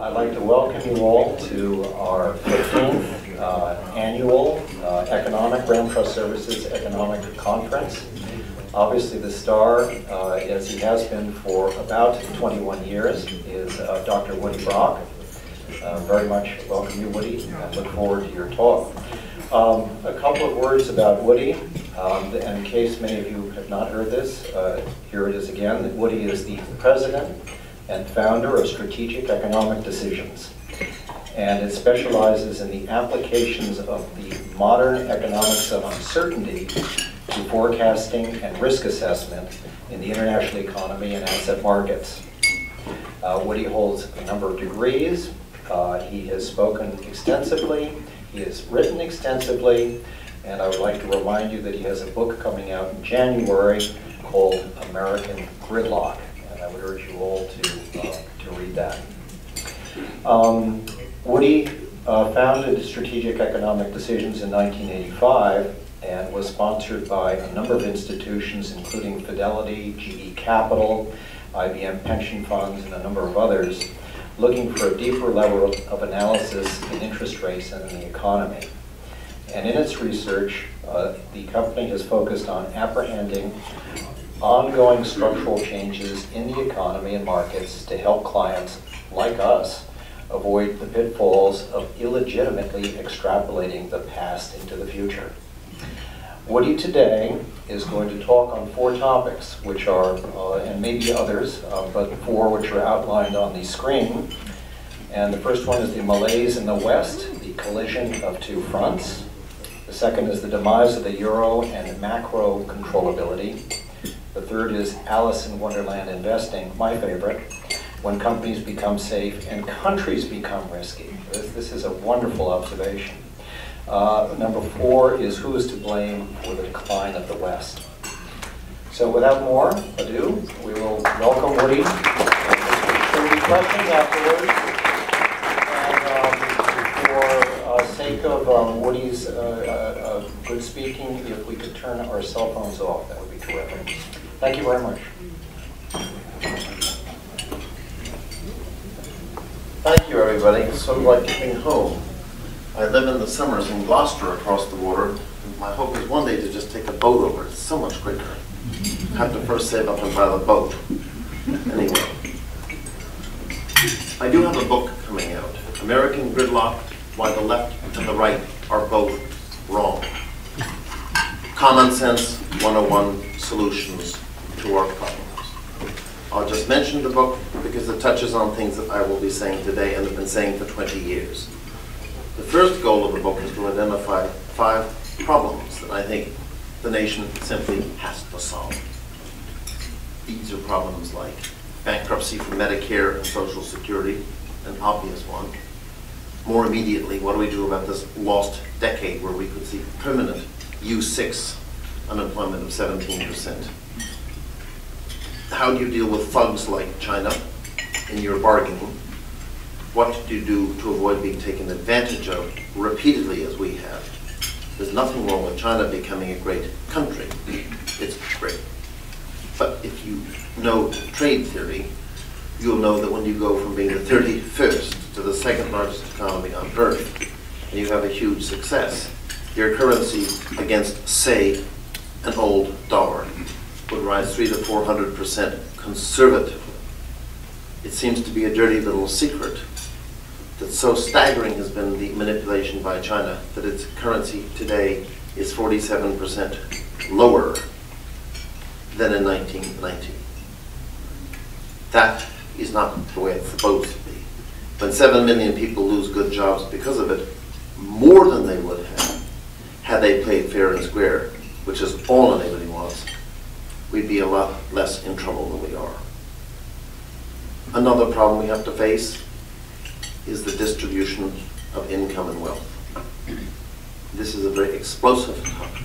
I'd like to welcome you all to our 15th uh, annual uh, Economic Ram Trust Services Economic Conference. Obviously, the star, uh, as he has been for about 21 years, is uh, Dr. Woody Brock. Uh, very much welcome you, Woody, and look forward to your talk. Um, a couple of words about Woody, um, in case many of you have not heard this, uh, here it is again. Woody is the president and founder of Strategic Economic Decisions. And it specializes in the applications of the modern economics of uncertainty to forecasting and risk assessment in the international economy and asset markets. Uh, Woody holds a number of degrees. Uh, he has spoken extensively. He has written extensively. And I would like to remind you that he has a book coming out in January called American Gridlock. I would urge you all to, uh, to read that. Um, Woody uh, founded Strategic Economic Decisions in 1985 and was sponsored by a number of institutions, including Fidelity, GE Capital, IBM pension funds, and a number of others, looking for a deeper level of analysis in interest rates and in the economy. And in its research, uh, the company has focused on apprehending ongoing structural changes in the economy and markets to help clients like us avoid the pitfalls of illegitimately extrapolating the past into the future. Woody today is going to talk on four topics, which are, uh, and maybe others, uh, but four which are outlined on the screen. And the first one is the malaise in the West, the collision of two fronts. The second is the demise of the euro and macro controllability. The third is Alice in Wonderland investing, my favorite, when companies become safe and countries become risky. This, this is a wonderful observation. Uh, number four is who is to blame for the decline of the West. So without more ado, we will welcome Woody. Questions afterwards. And um, for uh, sake of um, Woody's uh, uh, uh, good speaking, if we could turn our cell phones off, that would be terrific. Thank you very much. Thank you, everybody. It's sort of like coming home. I live in the summers in Gloucester across the water. My hope is one day to just take a boat over. It's so much quicker. Have to first save up and buy the boat. Anyway, I do have a book coming out, American Gridlock, Why the Left and the Right Are Both Wrong. Common Sense 101 Solutions to Our Problems. I'll the book because it touches on things that I will be saying today and have been saying for 20 years. The first goal of the book is to identify five problems that I think the nation simply has to solve. These are problems like bankruptcy for Medicare and Social Security, an obvious one. More immediately, what do we do about this lost decade where we could see permanent U6 unemployment of 17%? How do you deal with thugs like China in your bargaining what do you do to avoid being taken advantage of repeatedly as we have? There's nothing wrong with China becoming a great country. It's great. But if you know trade theory, you'll know that when you go from being the 31st to the second largest economy on earth, and you have a huge success, your currency against, say, an old dollar would rise three to 400% conservatively. It seems to be a dirty little secret that so staggering has been the manipulation by China that its currency today is 47% lower than in 1990. That is not the way it's supposed to be. When 7 million people lose good jobs because of it, more than they would have had they played fair and square, which is all anybody wants, we'd be a lot less in trouble than we are. Another problem we have to face is the distribution of income and wealth. This is a very explosive topic.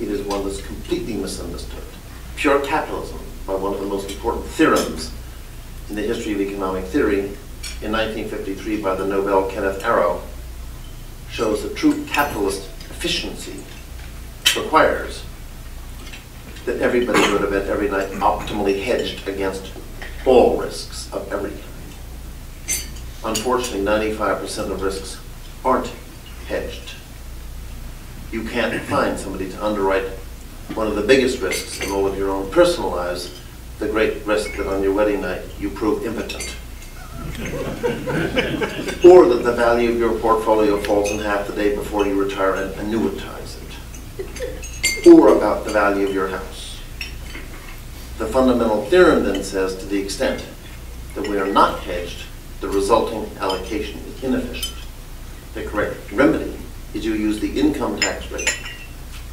It is one that's completely misunderstood. Pure capitalism, by one of the most important theorems in the history of economic theory, in 1953 by the Nobel Kenneth Arrow, shows that true capitalist efficiency requires that everybody go to bed every night optimally hedged against all risks of every kind. unfortunately, 95% of risks aren't hedged. You can't find somebody to underwrite one of the biggest risks in all of your own personal lives, the great risk that on your wedding night you prove impotent. or that the value of your portfolio falls in half the day before you retire and annuitize it. Or about the value of your house. The fundamental theorem then says to the extent that we are not hedged, the resulting allocation is inefficient. The correct remedy is you use the income tax rate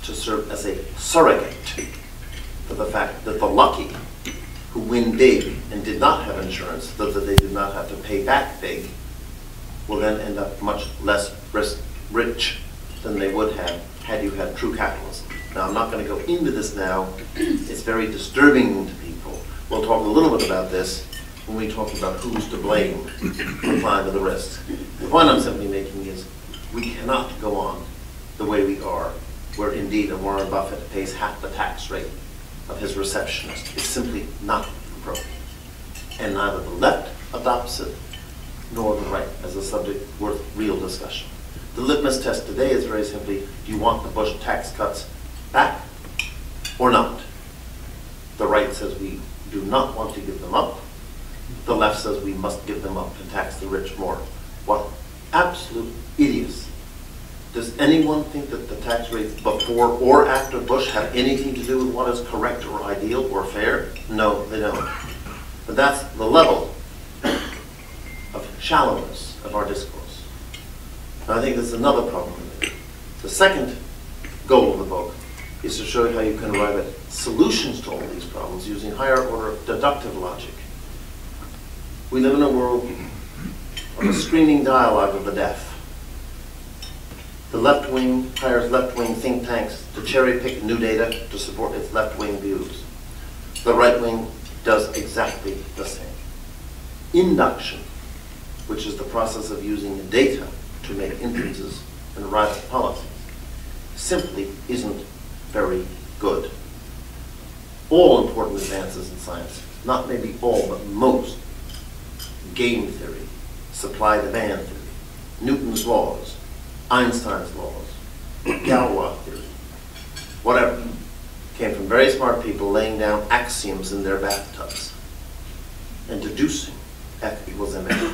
to serve as a surrogate for the fact that the lucky who win big and did not have insurance, so that they did not have to pay back big, will then end up much less risk rich than they would have had you had true capitalism. Now, I'm not going to go into this now. It's very disturbing to people. We'll talk a little bit about this when we talk about who's to blame for applying to the risks. The point I'm simply making is we cannot go on the way we are, where indeed a Warren Buffett pays half the tax rate of his receptionist. It's simply not appropriate. And neither the left adopts it nor the right as a subject worth real discussion. The litmus test today is very simply, do you want the Bush tax cuts back or not? The right says we do not want to give them up. The left says we must give them up and tax the rich more. What absolute idiocy. Does anyone think that the tax rates before or after Bush have anything to do with what is correct or ideal or fair? No, they don't. But that's the level of shallowness of our discourse. And I think there's another problem. The second goal of the book is to show you how you can arrive at solutions to all these problems using higher order deductive logic. We live in a world of a screaming dialogue of the deaf. The left wing hires left wing think tanks to cherry pick new data to support its left wing views. The right wing does exactly the same. Induction, which is the process of using data to make inferences and arrive at policies, simply isn't very good. All important advances in science, not maybe all, but most, game theory, supply-demand theory, Newton's laws, Einstein's laws, Galois theory, whatever, came from very smart people laying down axioms in their bathtubs and deducing F equals ma.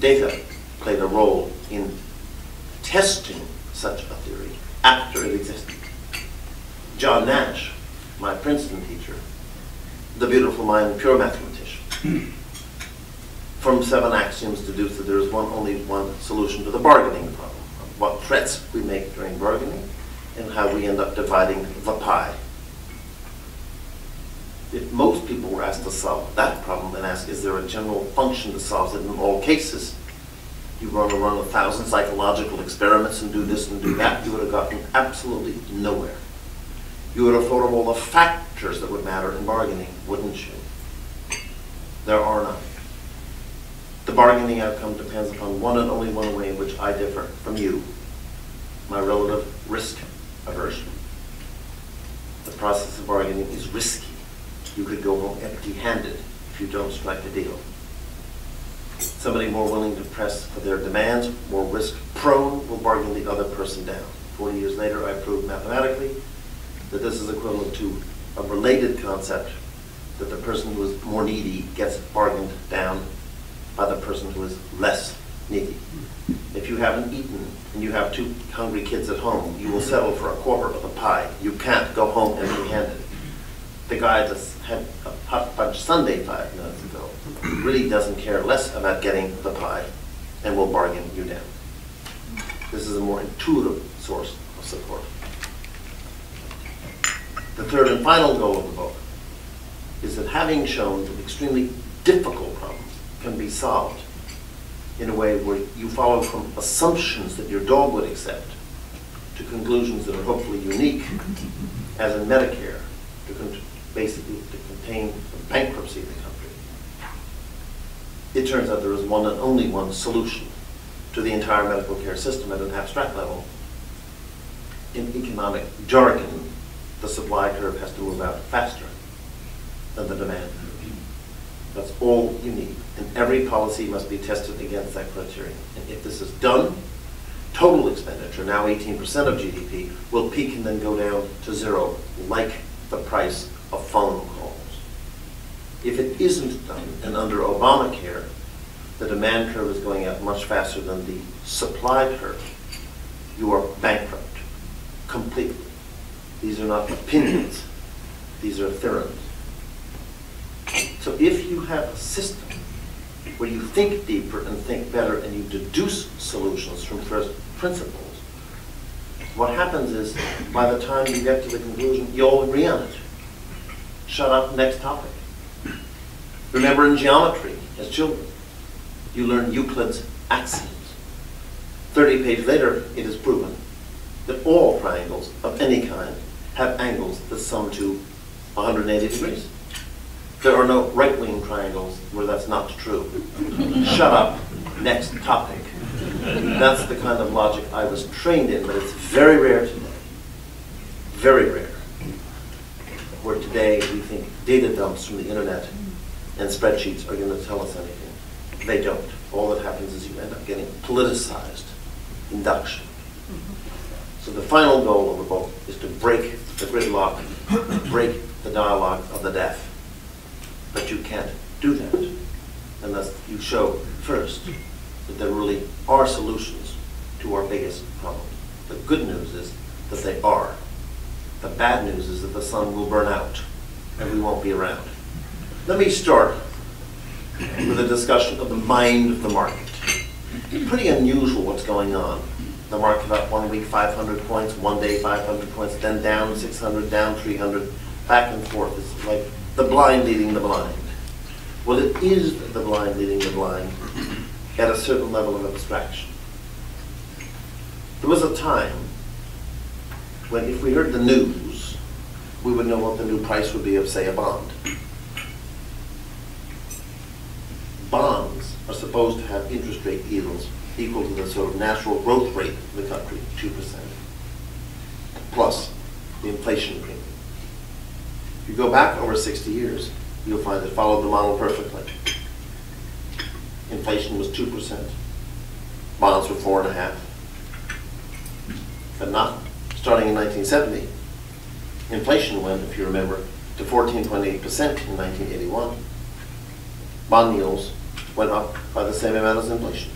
Data played a role in testing such a theory after it existed. John Nash, my Princeton teacher, the beautiful mind, pure mathematician, from seven axioms deduced that there is one only one solution to the bargaining problem. What threats we make during bargaining and how we end up dividing the pie. If most people were asked to solve that problem and ask, is there a general function that solves it in all cases? You run to run a thousand psychological experiments and do this and do that, you would have gotten absolutely nowhere. You would have thought of all the factors that would matter in bargaining, wouldn't you? There are none. The bargaining outcome depends upon one and only one way in which I differ from you, my relative risk aversion. The process of bargaining is risky. You could go home empty-handed if you don't strike a deal. Somebody more willing to press for their demands, more risk-prone, will bargain the other person down. Forty years later, I proved mathematically that this is equivalent to a related concept that the person who is more needy gets bargained down by the person who is less needy. If you haven't eaten and you have two hungry kids at home, you will settle for a quarter of the pie. You can't go home empty-handed. The guy that had a hot fudge sundae five minutes ago really doesn't care less about getting the pie and will bargain you down. This is a more intuitive source of support. The third and final goal of the book is that having shown that extremely difficult problems can be solved in a way where you follow from assumptions that your dog would accept to conclusions that are hopefully unique, as in Medicare, to basically to contain the bankruptcy of the country. It turns out there is one and only one solution to the entire medical care system at an abstract level. In economic jargon, the supply curve has to move out faster than the demand curve. That's all you need. And every policy must be tested against that criterion. And if this is done, total expenditure, now 18% of GDP, will peak and then go down to zero, like the price of phone calls. If it isn't done, and under Obamacare, the demand curve is going up much faster than the supply curve, you are bankrupt completely. These are not opinions, these are theorems. So if you have a system where you think deeper and think better and you deduce solutions from first principles, what happens is by the time you get to the conclusion, you all agree on it. Shut up, next topic. Remember in geometry, as children, you learn Euclid's axioms. 30 pages later, it is proven that all triangles of any kind have angles that sum to 180 degrees. There are no right-wing triangles where that's not true. Shut up. Next topic. That's the kind of logic I was trained in, but it's very rare today. Very rare. Where today we think data dumps from the internet and spreadsheets are going to tell us anything. They don't. All that happens is you end up getting politicized induction. So the final goal of the book is to break the gridlock, break the dialogue of the deaf. But you can't do that unless you show first that there really are solutions to our biggest problem. The good news is that they are. The bad news is that the sun will burn out and we won't be around. Let me start with a discussion of the mind of the market. Pretty unusual what's going on. The market up one week 500 points, one day 500 points, then down 600, down 300, back and forth. It's like the blind leading the blind. Well, it is the blind leading the blind at a certain level of abstraction. There was a time when if we heard the news, we would know what the new price would be of, say, a bond. Bonds are supposed to have interest rate yields equal to the sort of natural growth rate of the country, 2%, plus the inflation premium. If you go back over 60 years, you'll find it followed the model perfectly. Inflation was 2%, bonds were 4.5. But not starting in 1970. Inflation went, if you remember, to 14.8% in 1981. Bond yields went up by the same amount as inflation,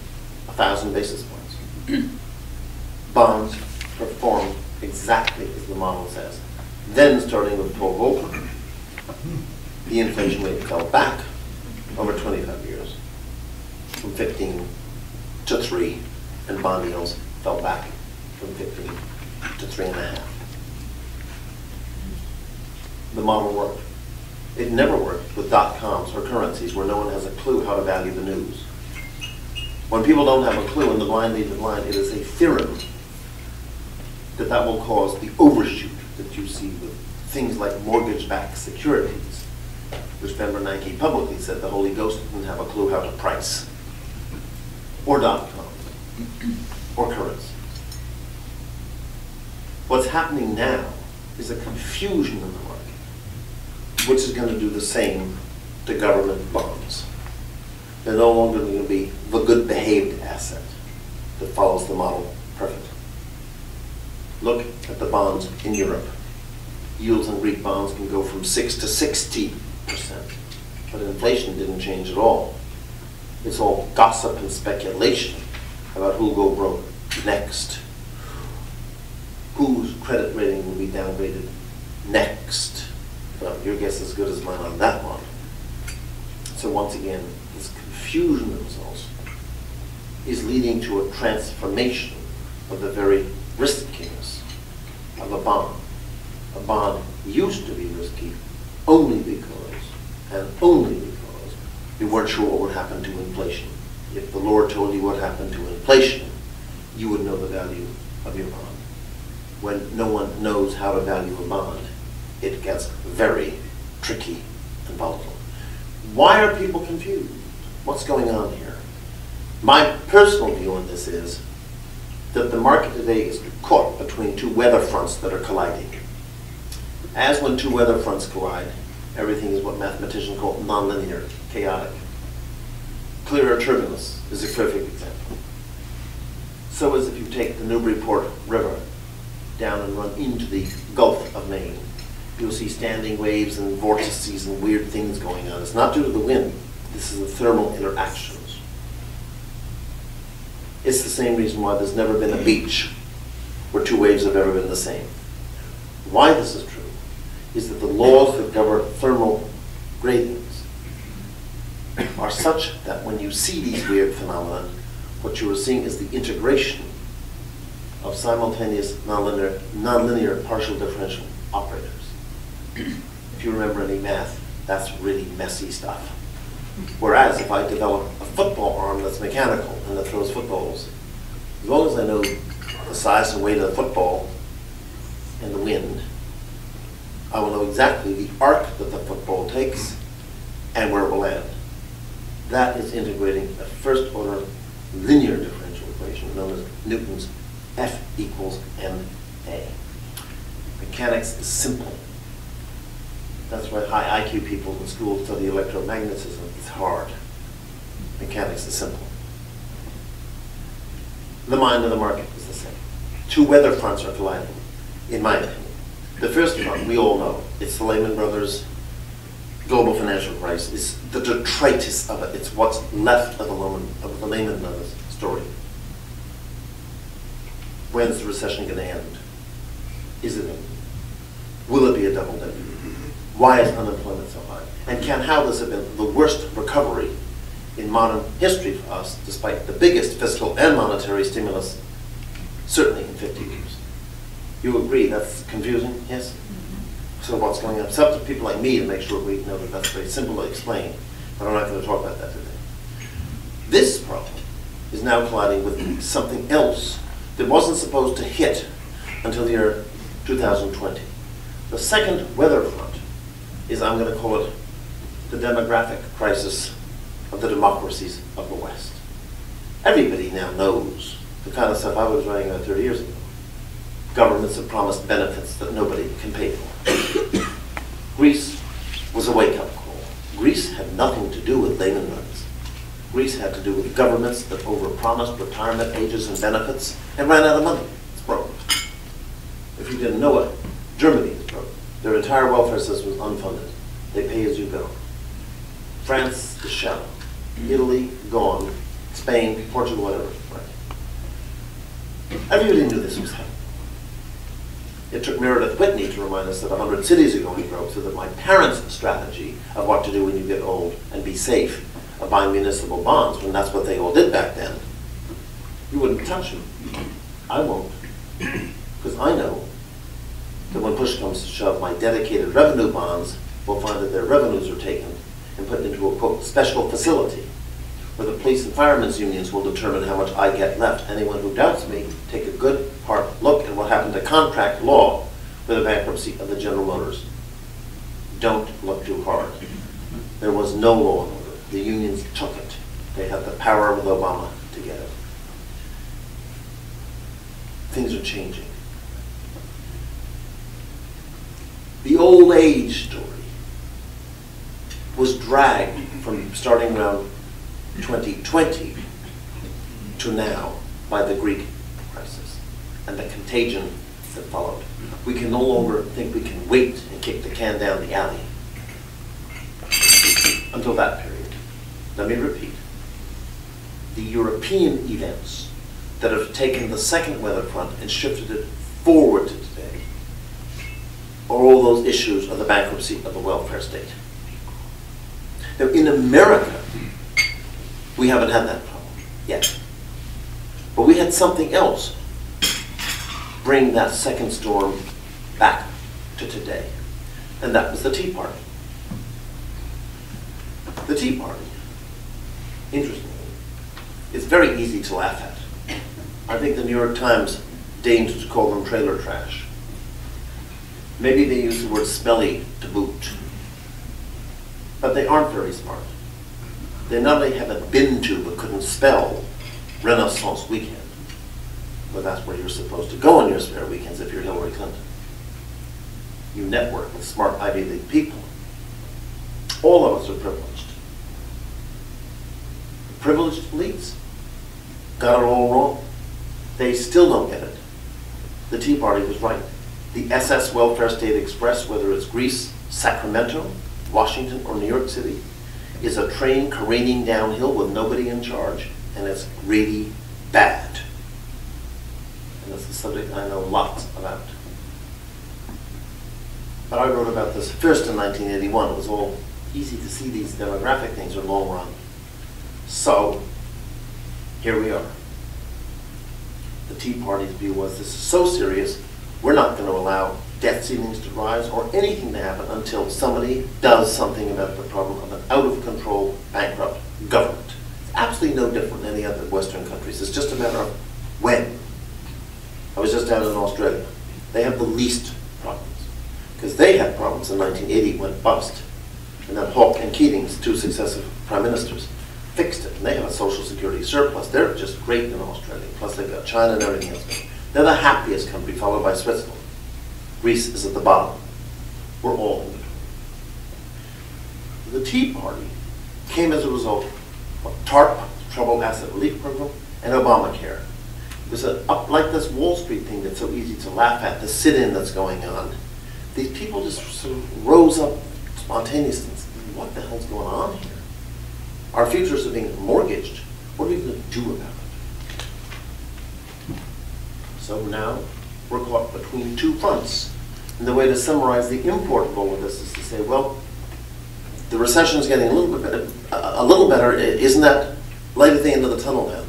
1,000 basis points. Bonds performed exactly as the model says. Then, starting with Paul Volcker, the inflation rate fell back over 25 years, from 15 to 3, and bond yields fell back from 15 to 3.5. The model worked. It never worked with dot-coms or currencies where no one has a clue how to value the news. When people don't have a clue and the blind lead the blind, it is a theorem that that will cause the overshoot that you see with things like mortgage-backed securities, which Ben Bernanke publicly said the Holy Ghost didn't have a clue how to price, or dot-com, or currency. What's happening now is a confusion in the market, which is going to do the same to government bonds. They're no longer going to be the good behaved asset that follows the model perfectly. Look at the bonds in Europe. Yields on Greek bonds can go from 6 to 60 percent, but inflation didn't change at all. It's all gossip and speculation about who'll go broke next, whose credit rating will be downgraded next. Well, your guess is as good as mine on that one. So once again, confusion results is leading to a transformation of the very riskiness of a bond. A bond used to be risky only because, and only because, you weren't sure what would happen to inflation. If the Lord told you what happened to inflation, you would know the value of your bond. When no one knows how to value a bond, it gets very tricky and volatile. Why are people confused? What's going on here? My personal view on this is that the market today is caught between two weather fronts that are colliding. As when two weather fronts collide, everything is what mathematicians call nonlinear chaotic. Clear turbulence is a perfect example. So as if you take the Newburyport River down and run into the Gulf of Maine, you'll see standing waves and vortices and weird things going on. It's not due to the wind, this is the thermal interactions. It's the same reason why there's never been a beach where two waves have ever been the same. Why this is true is that the laws that govern thermal gradients are such that when you see these weird phenomena, what you are seeing is the integration of simultaneous nonlinear, nonlinear partial differential operators. If you remember any math, that's really messy stuff. Whereas if I develop a football arm that's mechanical and that throws footballs, as long as I know the size and weight of the football and the wind, I will know exactly the arc that the football takes and where it will land. That is integrating a first order linear differential equation known as Newton's F equals ma. Mechanics is simple. That's why high IQ people in school study electromagnetism. It's hard. Mechanics is simple. The mind of the market is the same. Two weather fronts are colliding, in my opinion. The first front, we all know, it's the Lehman Brothers global financial crisis. It's the detritus of it. It's what's left of the Lehman, of the Lehman Brothers story. When's the recession going to end? Is it? Will it be a double dip? Why is unemployment so high? And can how this have been the worst recovery in modern history for us, despite the biggest fiscal and monetary stimulus, certainly in 50 years? You agree that's confusing, yes? Mm-hmm. So what's going on? It's up to people like me to make sure we know that that's very simple to explain, but I'm not going to talk about that today. This problem is now colliding with something else that wasn't supposed to hit until the year 2020. The second weather front is, I'm going to call it, the demographic crisis of the democracies of the West. Everybody now knows the kind of stuff I was writing about 30 years ago. Governments have promised benefits that nobody can pay for. Greece was a wake-up call. Greece had nothing to do with Lehman Brothers. Greece had to do with governments that overpromised retirement ages and benefits and ran out of money. It's broke. If you didn't know it, Germany is broke. Their entire welfare system is unfunded. They pay as you go. France is shallow. Italy, gone. Spain, Portugal, whatever. Right. Everybody knew this was happening. It took Meredith Whitney to remind us that 100 cities are going broke, so that my parents' strategy of what to do when you get old and be safe of buying municipal bonds, when that's what they all did back then, you wouldn't touch them. I won't. Because I know that when push comes to shove, my dedicated revenue bonds will find that their revenues are taken and put into a quote, special facility where the police and firemen's unions will determine how much I get left. Anyone who doubts me, take a good hard look at what happened to contract law with the bankruptcy of the General Motors. Don't look too hard. There was no law and order. The unions took it. They had the power with Obama to get it. Things are changing. The old age story was dragged from starting around 2020 to now by the Greek crisis and the contagion that followed. We can no longer think we can wait and kick the can down the alley until that period. Let me repeat. The European events that have taken the second weather front and shifted it forward to today all those issues of the bankruptcy of the welfare state. Now, in America, we haven't had that problem yet. But we had something else bring that second storm back to today, and that was the Tea Party. The Tea Party, interestingly, is very easy to laugh at. I think the New York Times deigned to call them trailer trash. Maybe they use the word smelly to boot. But they aren't very smart. They not only haven't been to but couldn't spell Renaissance Weekend. But that's where you're supposed to go on your spare weekends if you're Hillary Clinton. You network with smart Ivy League people. All of us are privileged. The privileged elites got it all wrong. They still don't get it. The Tea Party was right. The SS Welfare State Express, whether it's Greece, Sacramento, Washington, or New York City, is a train careening downhill with nobody in charge, and it's really bad. And that's a subject I know lots about. But I wrote about this first in 1981. It was all easy to see these demographic things are long run. So, here we are. The Tea Party's view was this is so serious, we're not going to allow debt ceilings to rise or anything to happen until somebody does something about the problem of an out of control, bankrupt government. It's absolutely no different than any other Western countries. It's just a matter of when. I was just down in Australia. They have the least problems. Because they had problems in 1980 went bust. And then Hawke and Keating's two successive prime ministers fixed it. And they have a social security surplus. They're just great in Australia. Plus they've got China and everything else. They're the happiest country, followed by Switzerland. Greece is at the bottom. We're all in between. The Tea Party came as a result of TARP, Troubled Asset Relief Program, and Obamacare. A, up like this Wall Street thing that's so easy to laugh at, the sit-in that's going on. These people just sort of rose up spontaneously what the hell's going on here? Our futures are being mortgaged. What are we going to do about it? So now we're caught between two fronts. And the way to summarize the import all of this is to say, well, the recession is getting a little bit better, a little better. Isn't that light at the end of the tunnel now?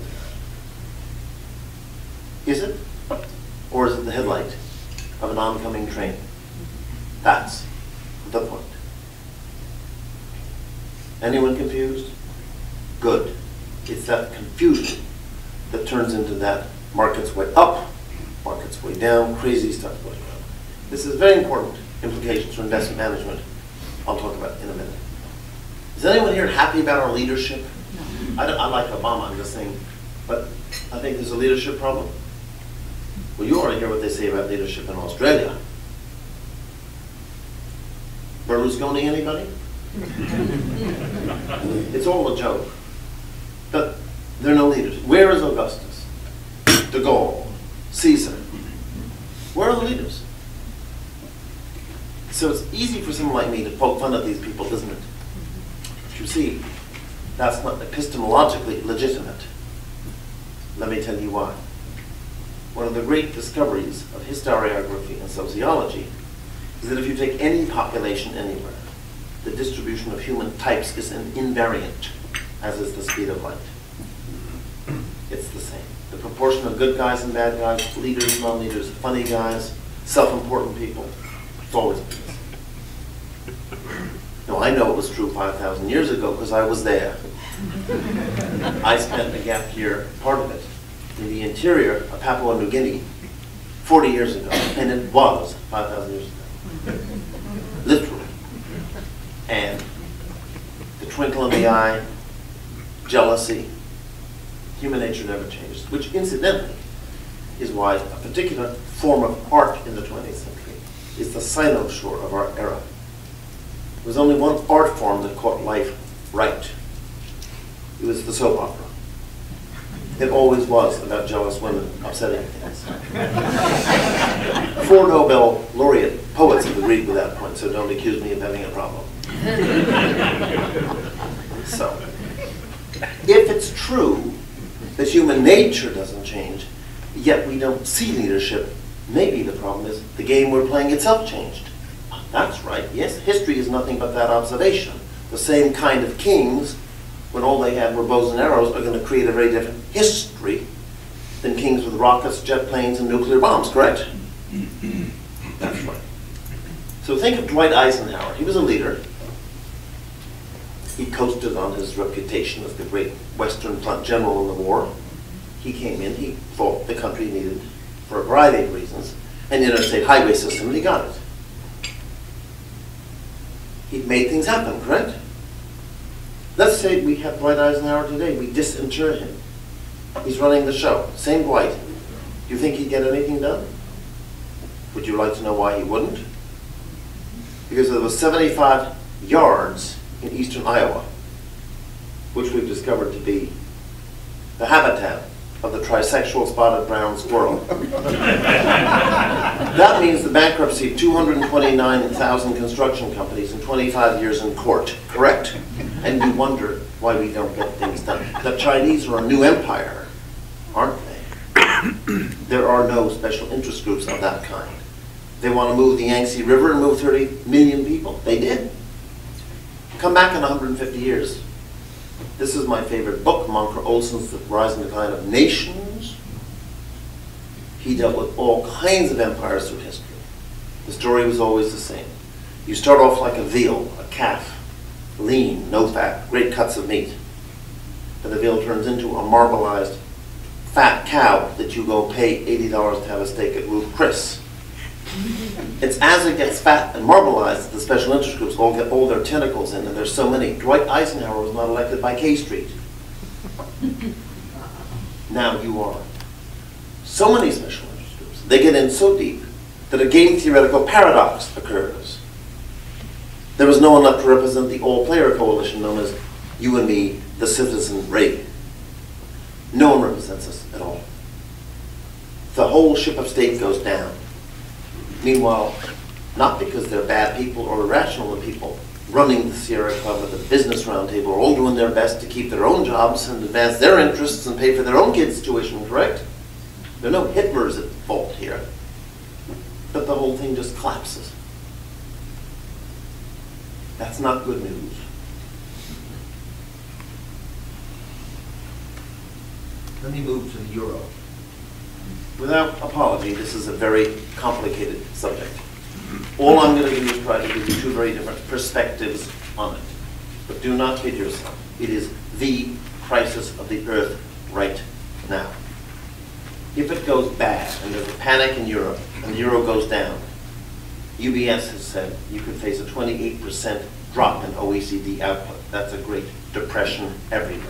Is it? Or is it the headlight of an oncoming train? That's the point. Anyone confused? Good. It's that confusion that turns into that market's way up, market's way down, crazy stuff going on. This is very important implications for investment management. I'll talk about in a minute. Is anyone here happy about our leadership? I, I like Obama, I'm just saying, but I think there's a leadership problem. Well, you already hear what they say about leadership in Australia. Berlusconi, anybody? it's all a joke. But there are no leaders. Where is Augustus? De Gaulle? Caesar? Where are the leaders? So it's easy for someone like me to poke fun at these people, isn't it? But you see, that's not epistemologically legitimate. Let me tell you why. One of the great discoveries of historiography and sociology is that if you take any population anywhere, the distribution of human types is an invariant, as is the speed of light. It's the same. The proportion of good guys and bad guys, leaders, non-leaders, funny guys, self-important people, it's always been the same. I know it was true 5,000 years ago because I was there. I spent a gap year, part of it, in the interior of Papua New Guinea 40 years ago, and it was 5,000 years ago. Literally. And the twinkle in the eye, jealousy, human nature never changes, which incidentally is why a particular form of art in the 20th century is the cynosure of our era. There was only one art form that caught life right. It was the soap opera. It always was about jealous women upsetting things. Four Nobel laureate poets have agreed with that point, so don't accuse me of having a problem. so, if it's true that human nature doesn't change, yet we don't see leadership, maybe the problem is the game we're playing itself changed. That's right, yes, history is nothing but that observation. The same kind of kings, when all they had were bows and arrows, are going to create a very different history than kings with rockets, jet planes, and nuclear bombs, correct? That's right. So think of Dwight Eisenhower. He was a leader. He coasted on his reputation as the great Western front general in the war. He came in, he thought the country needed, for a variety of reasons, an interstate highway system, and he got it. He made things happen, correct? Let's say we have Dwight Eisenhower today. We disinter him. He's running the show. Same Dwight. Do you think he'd get anything done? Would you like to know why he wouldn't? Because there was 75 yards in eastern Iowa, which we've discovered to be the habitat of the trisexual spotted brown squirrel. that means the bankruptcy of 229,000 construction companies in 25 years in court, correct? And you wonder why we don't get things done. The Chinese are a new empire, aren't they? there are no special interest groups of that kind. They want to move the Yangtze River and move 30 million people. They did. Come back in 150 years. This is my favorite book, Mancur Olson's The Rise and Decline of Nations. He dealt with all kinds of empires through history. The story was always the same. You start off like a veal, a calf, lean, no fat, great cuts of meat. But the veal turns into a marbleized fat cow that you go pay $80 to have a steak at Ruth Chris. It's as it gets fat and marbleized that the special interest groups all get all their tentacles in, and there's so many. Dwight Eisenhower was not elected by K Street. now you are. So many special interest groups. They get in so deep that a game theoretical paradox occurs. There was no one left to represent the all-player coalition known as you and me, the citizen rig. No one represents us at all. The whole ship of state goes down. Meanwhile, not because they're bad people or irrational people running the Sierra Club or the Business Roundtable are all doing their best to keep their own jobs and advance their interests and pay for their own kids' tuition, correct? There are no Hitlers at fault here. But the whole thing just collapses. That's not good news. Let me move to the euro. Without apology, this is a very complicated subject. All I'm going to do is try to give you two very different perspectives on it. But do not kid yourself. It is the crisis of the earth right now. If it goes bad and there's a panic in Europe and the euro goes down, UBS has said you could face a 28% drop in OECD output. That's a great depression everywhere.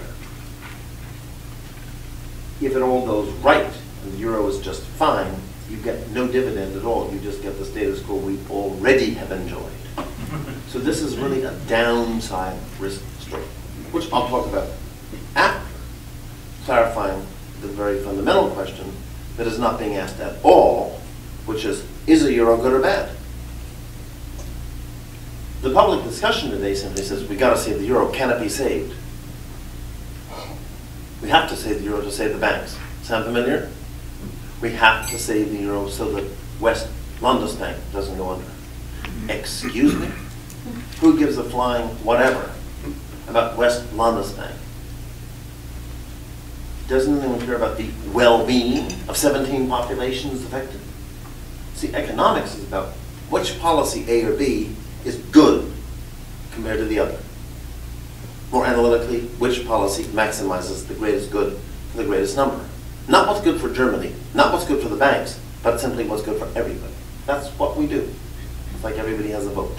If it all goes right and the euro is just fine, you get no dividend at all. You just get the status quo we already have enjoyed. So this is really a downside risk story, which I'll talk about after clarifying the very fundamental question that is not being asked at all, which is, is the euro good or bad? The public discussion today simply says, we gotta save the euro, can it be saved? We have to save the euro to save the banks. Sound familiar? We have to save the euro so that West Landesbank doesn't go under. Excuse me? Who gives a flying whatever about West Landesbank? Doesn't anyone care about the well-being of 17 populations affected? See, economics is about which policy A or B is good compared to the other. More analytically, which policy maximizes the greatest good for the greatest number. Not what's good for Germany, not what's good for the banks, but simply what's good for everybody. That's what we do. It's like everybody has a vote.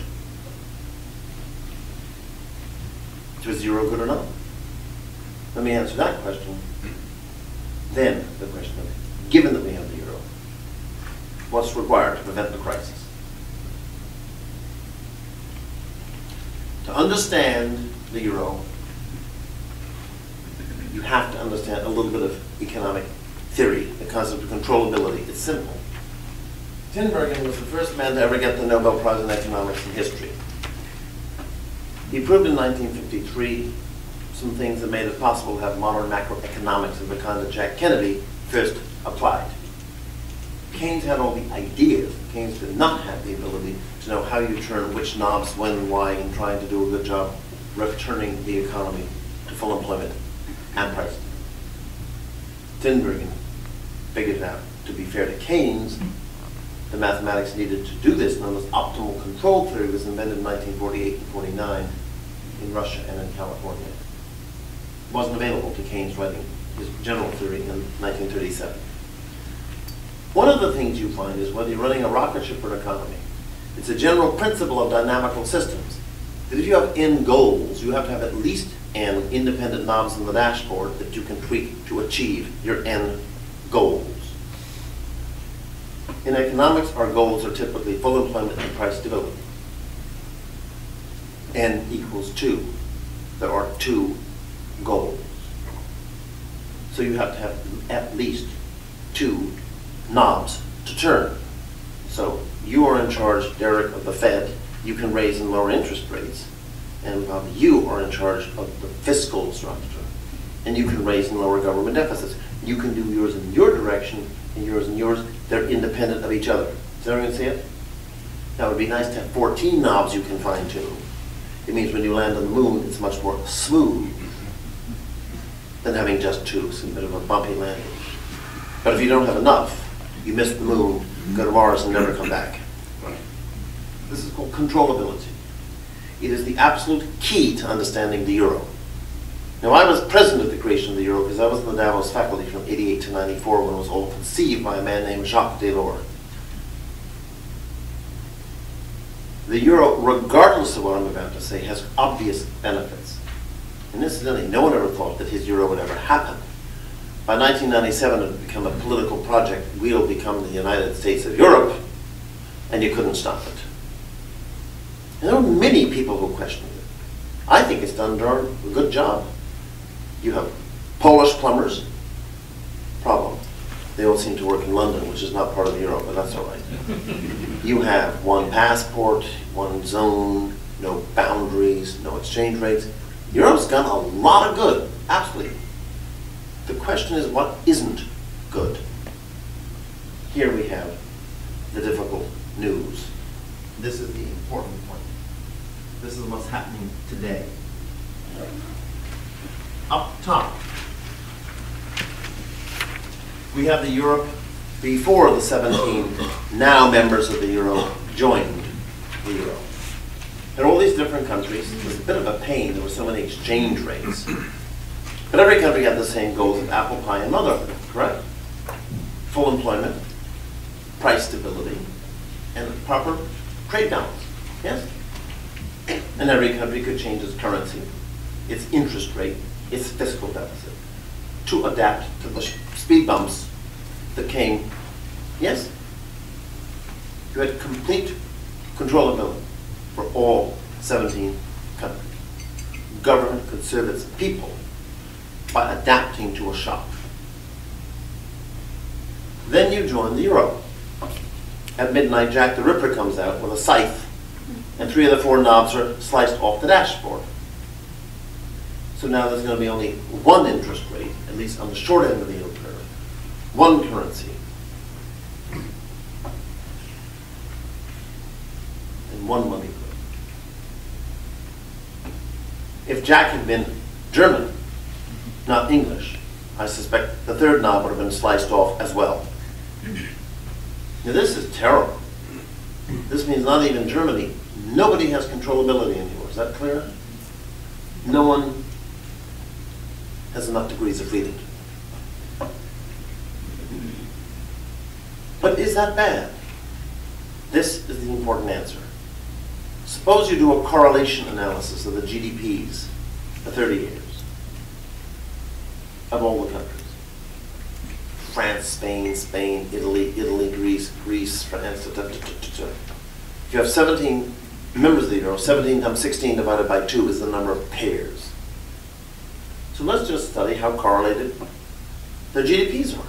Is zero good or not? Let me answer that question. Then the question of, given that we have the euro, what's required to prevent the crisis? To understand the euro, have to understand a little bit of economic theory, the concept of controllability. It's simple. Tinbergen was the first man to ever get the Nobel Prize in economics in history. He proved in 1953 some things that made it possible to have modern macroeconomics of the kind that Jack Kennedy first applied. Keynes had all the ideas. Keynes did not have the ability to know how you turn which knobs, when, and why, in trying to do a good job returning the economy to full employment and price. Tinbergen figured it out. To be fair to Keynes, the mathematics needed to do this, known as optimal control theory, was invented in 1948 and 49 in Russia and in California. It wasn't available to Keynes writing his general theory in 1937. One of the things you find is whether you're running a rocket ship or an economy, it's a general principle of dynamical systems that if you have end goals, you have to have at least n independent knobs on the dashboard that you can tweak to achieve your n goals. In economics, our goals are typically full employment and price stability. n equals 2. There are two goals. So you have to have at least two knobs to turn. So you are in charge, Derek, of the Fed. You can raise and lower interest rates. And Bob, you are in charge of the fiscal structure. And you can raise and lower government deficits. You can do yours in your direction and yours in yours. They're independent of each other. Does everyone see it? Now, it would be nice to have 14 knobs you can fine tune. It means when you land on the moon, it's much more smooth than having just two. It's a bit of a bumpy landing. But if you don't have enough, you miss the moon, go to Mars, and never come back. This is called controllability. It is the absolute key to understanding the euro. Now, I was present at the creation of the euro because I was in the Davos faculty from 88 to 94 when it was all conceived by a man named Jacques Delors. The euro, regardless of what I'm about to say, has obvious benefits. And incidentally, no one ever thought that his euro would ever happen. By 1997, it had become a political project. We'll become the United States of Europe, and you couldn't stop it. There are many people who question it. I think it's done darn a good job. You have Polish plumbers, problem. They all seem to work in London, which is not part of Europe, euro, but that's all right. You have one passport, one zone, no boundaries, no exchange rates. Europe's done a lot of good, absolutely. The question is, what isn't good? Here we have the difficult news. This is the important. This is what's happening today. Up top, we have the Europe before the 17 now members of the euro joined the euro. And all these different countries. It was a bit of a pain. There were so many exchange rates. But every country had the same goals of apple pie and motherhood, correct? Full employment, price stability, and proper trade balance. Yes? And every country could change its currency, its interest rate, its fiscal deficit to adapt to the speed bumps that came. Yes? You had complete controllability for all 17 countries. Government could serve its people by adapting to a shock. Then you join the euro. At midnight, Jack the Ripper comes out with a scythe, and three of the four knobs are sliced off the dashboard. So now there's going to be only one interest rate, at least on the short end of the yield curve, one currency, and one money. If Jack had been German, not English, I suspect the third knob would have been sliced off as well. Now this is terrible. This means not even Germany. Nobody has controllability anymore. Is that clear? No one has enough degrees of freedom. But is that bad? This is the important answer. Suppose you do a correlation analysis of the GDPs for 30 years of all the countries. France, Spain, Spain, Italy, Italy, Greece, Greece, France, da, da, da, If you have 17 the euro, 17 times 16 divided by 2 is the number of pairs. So let's just study how correlated their GDPs are.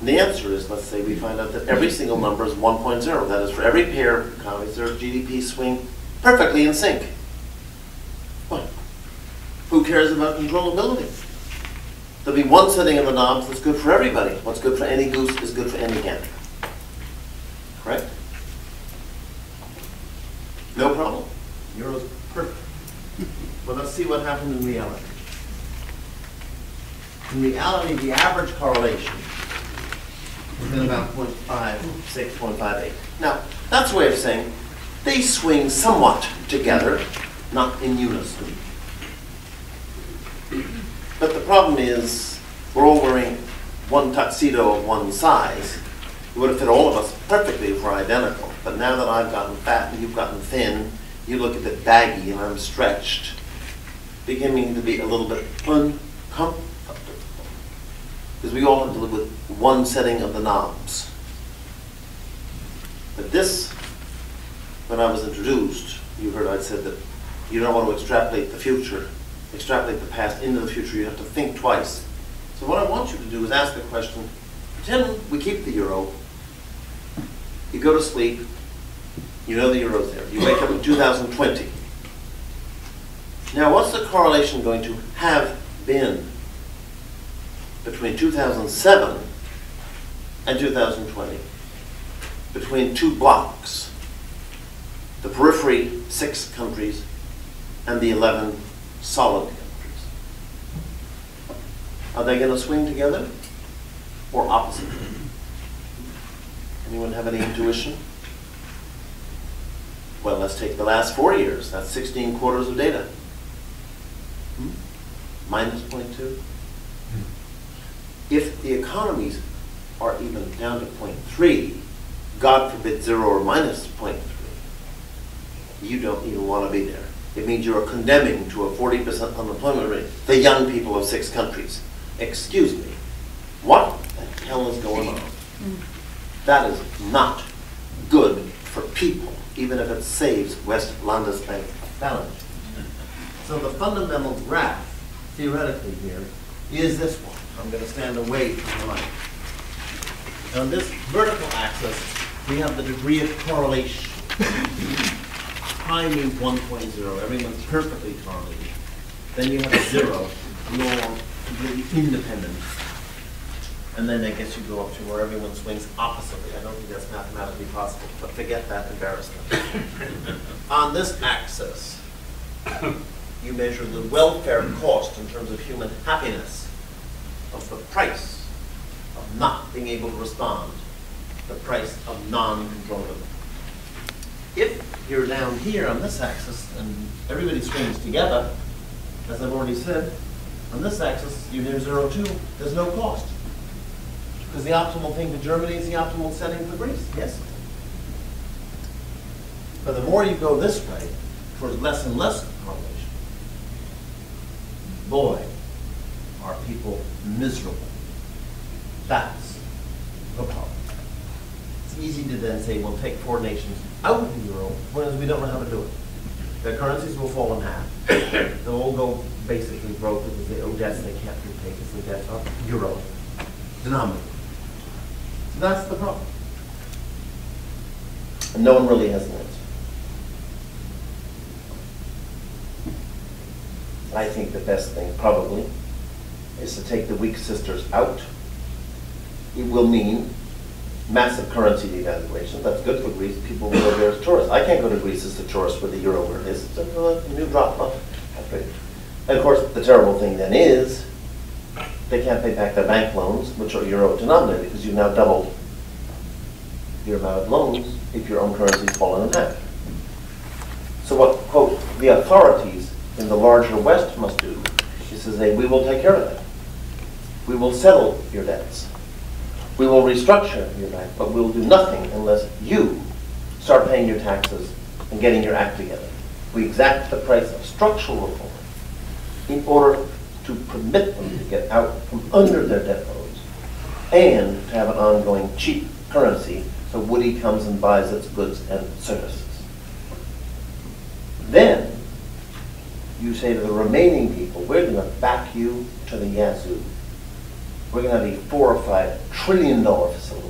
And the answer is, let's say we find out that every single number is 1.0. That is, for every pair of economies, their GDP swing perfectly in sync. What? Who cares about controllability? There'll be one setting of the knobs that's good for everybody. What's good for any goose is good for any gander. Correct? No problem. Euro's perfect. But let's see what happened in reality. In reality, the average correlation has been about 0.56, 0.58. Now, that's a way of saying they swing somewhat together, not in unison. But the problem is, we're all wearing one tuxedo of one size. It would have fit all of us perfectly if we're identical. But now that I've gotten fat and you've gotten thin, you look a bit baggy and I'm stretched, beginning to be a little bit uncomfortable. Because we all have to live with one setting of the knobs. But this, when I was introduced, you heard I said that you don't want to extrapolate the future extrapolate the past into the future, you have to think twice. So what I want you to do is ask the question, pretend we keep the euro, you go to sleep, you know the euro's there, you wake up in 2020. Now, what's the correlation going to have been between 2007 and 2020? Between two blocks, the periphery, six countries, and the 11 solid countries. Are they going to swing together or opposite? Anyone have any intuition? Well, let's take the last four years. That's 16 quarters of data. Hmm? Minus 0.2. If the economies are even down to 0.3, God forbid zero or minus 0.3, you don't even want to be there. It means you are condemning to a 40% unemployment rate the young people of six countries. Excuse me, what the hell is going on? That is not good for people, even if it saves West Landesbank balance. So the fundamental graph, theoretically here, is this one. I'm going to stand away from the light. On this vertical axis, we have the degree of correlation. Pi means 1.0, everyone's perfectly correlated. Then you have a zero, you're completely independent. And then I guess you go up to where everyone swings oppositely. I don't think that's mathematically possible, but forget that embarrassment. On this axis, you measure the welfare cost in terms of human happiness of the price of not being able to respond, the price of non-controllability. If you're down here on this axis and everybody swings together, as I've already said, on this axis, you're near zero two, there's no cost. Because the optimal thing for Germany is the optimal setting for Greece, yes? But the more you go this way, towards less and less correlation, boy, are people miserable. That's the problem. It's easy to then say, well, take four nations out of the euro, whereas we don't know how to do it. Their currencies will fall in half. They'll all go basically broke because they owe debts they can't repay because the debts are euro denominated. That's the problem. And no one really has an answer. I think the best thing probably is to take the weak sisters out. It will mean massive currency devaluation. That's good for Greece. People will go there as tourists. I can't go to Greece as a tourist with the euro where it is. It's a new drop. Huh? And of course, the terrible thing then is they can't pay back their bank loans, which are euro denominated, because you've now doubled your amount of loans if your own currency has fallen in half. So what, quote, the authorities in the larger West must do is to say, we will take care of that. We will settle your debts. We will restructure your bank, but we will do nothing unless you start paying your taxes and getting your act together. We exact the price of structural reform in order to permit them to get out from under their debt loads and to have an ongoing cheap currency so Woody comes and buys its goods and services. Then you say to the remaining people, we're going to back you to the yazoo. We're going to have a four or five trillion dollar facility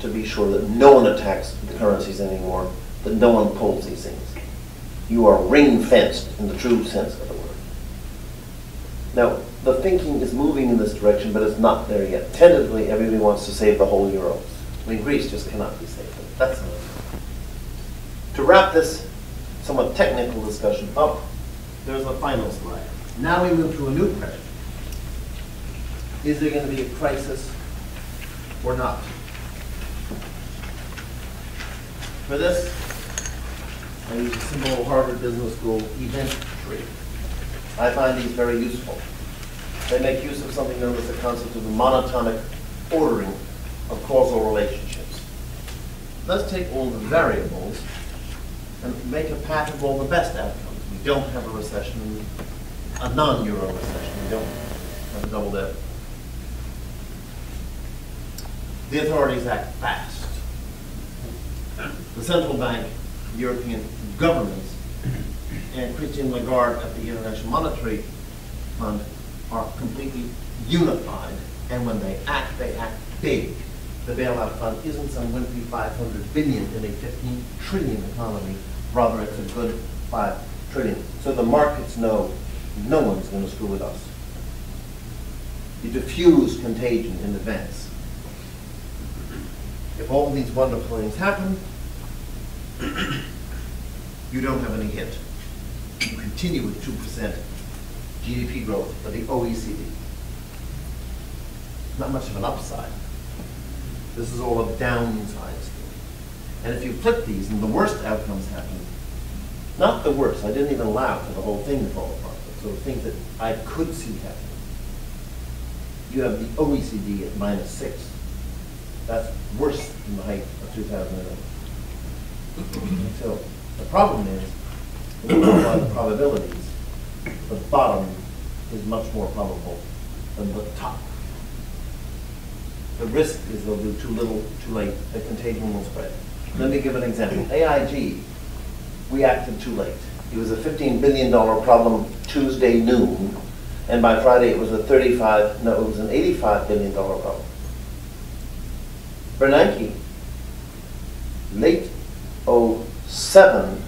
to be sure that no one attacks the currencies anymore, that no one pulls these things. You are ring fenced in the true sense of. Now, the thinking is moving in this direction, but it's not there yet. Tentatively, everybody wants to save the whole euro. I mean, Greece just cannot be saved. That's. To wrap this somewhat technical discussion up, there's a final slide. Now we move to a new question. Is there going to be a crisis or not? For this, I use a simple Harvard Business School event tree. I find these very useful. They make use of something known as the concept of the monotonic ordering of causal relationships. Let's take all the variables and make a path of all the best outcomes. We don't have a recession, a non-euro recession. We don't have a double dip. The authorities act fast. The central bank, European governments, and Christine Lagarde at the International Monetary Fund are completely unified, and when they act, they act big. The bailout fund isn't some wimpy five hundred billion in a fifteen trillion economy, rather it's a good five trillion. So the markets know no one's gonna screw with us. You diffuse contagion in advance. If all these wonderful things happen, you don't have any hit. You continue with two percent GDP growth for the OECD. Not much of an upside. This is all a downside story. And if you flip these and the worst outcomes happen, not the worst, I didn't even allow for the whole thing to fall apart, but so things that I could see happening. You have the OECD at minus six. That's worse than the height of 2008. So the problem is, the probabilities, the bottom is much more probable than the top. The risk is they'll do too little, too late, the contagion will spread. Let me give an example. AIG reacted too late. It was a $15 billion problem Tuesday noon, and by Friday it was a 35, no, it was an $85 billion problem. Bernanke, late 07,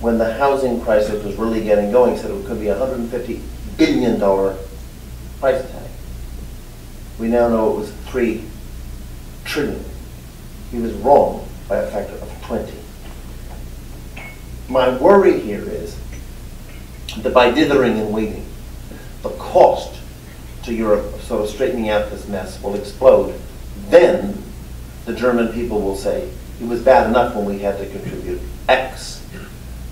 when the housing crisis was really getting going, said it could be a $150 billion price tag. We now know it was 3 trillion. He was wrong by a factor of 20. My worry here is that by dithering and waiting, the cost to Europe of sort of straightening out this mess will explode. Then the German people will say, it was bad enough when we had to contribute X,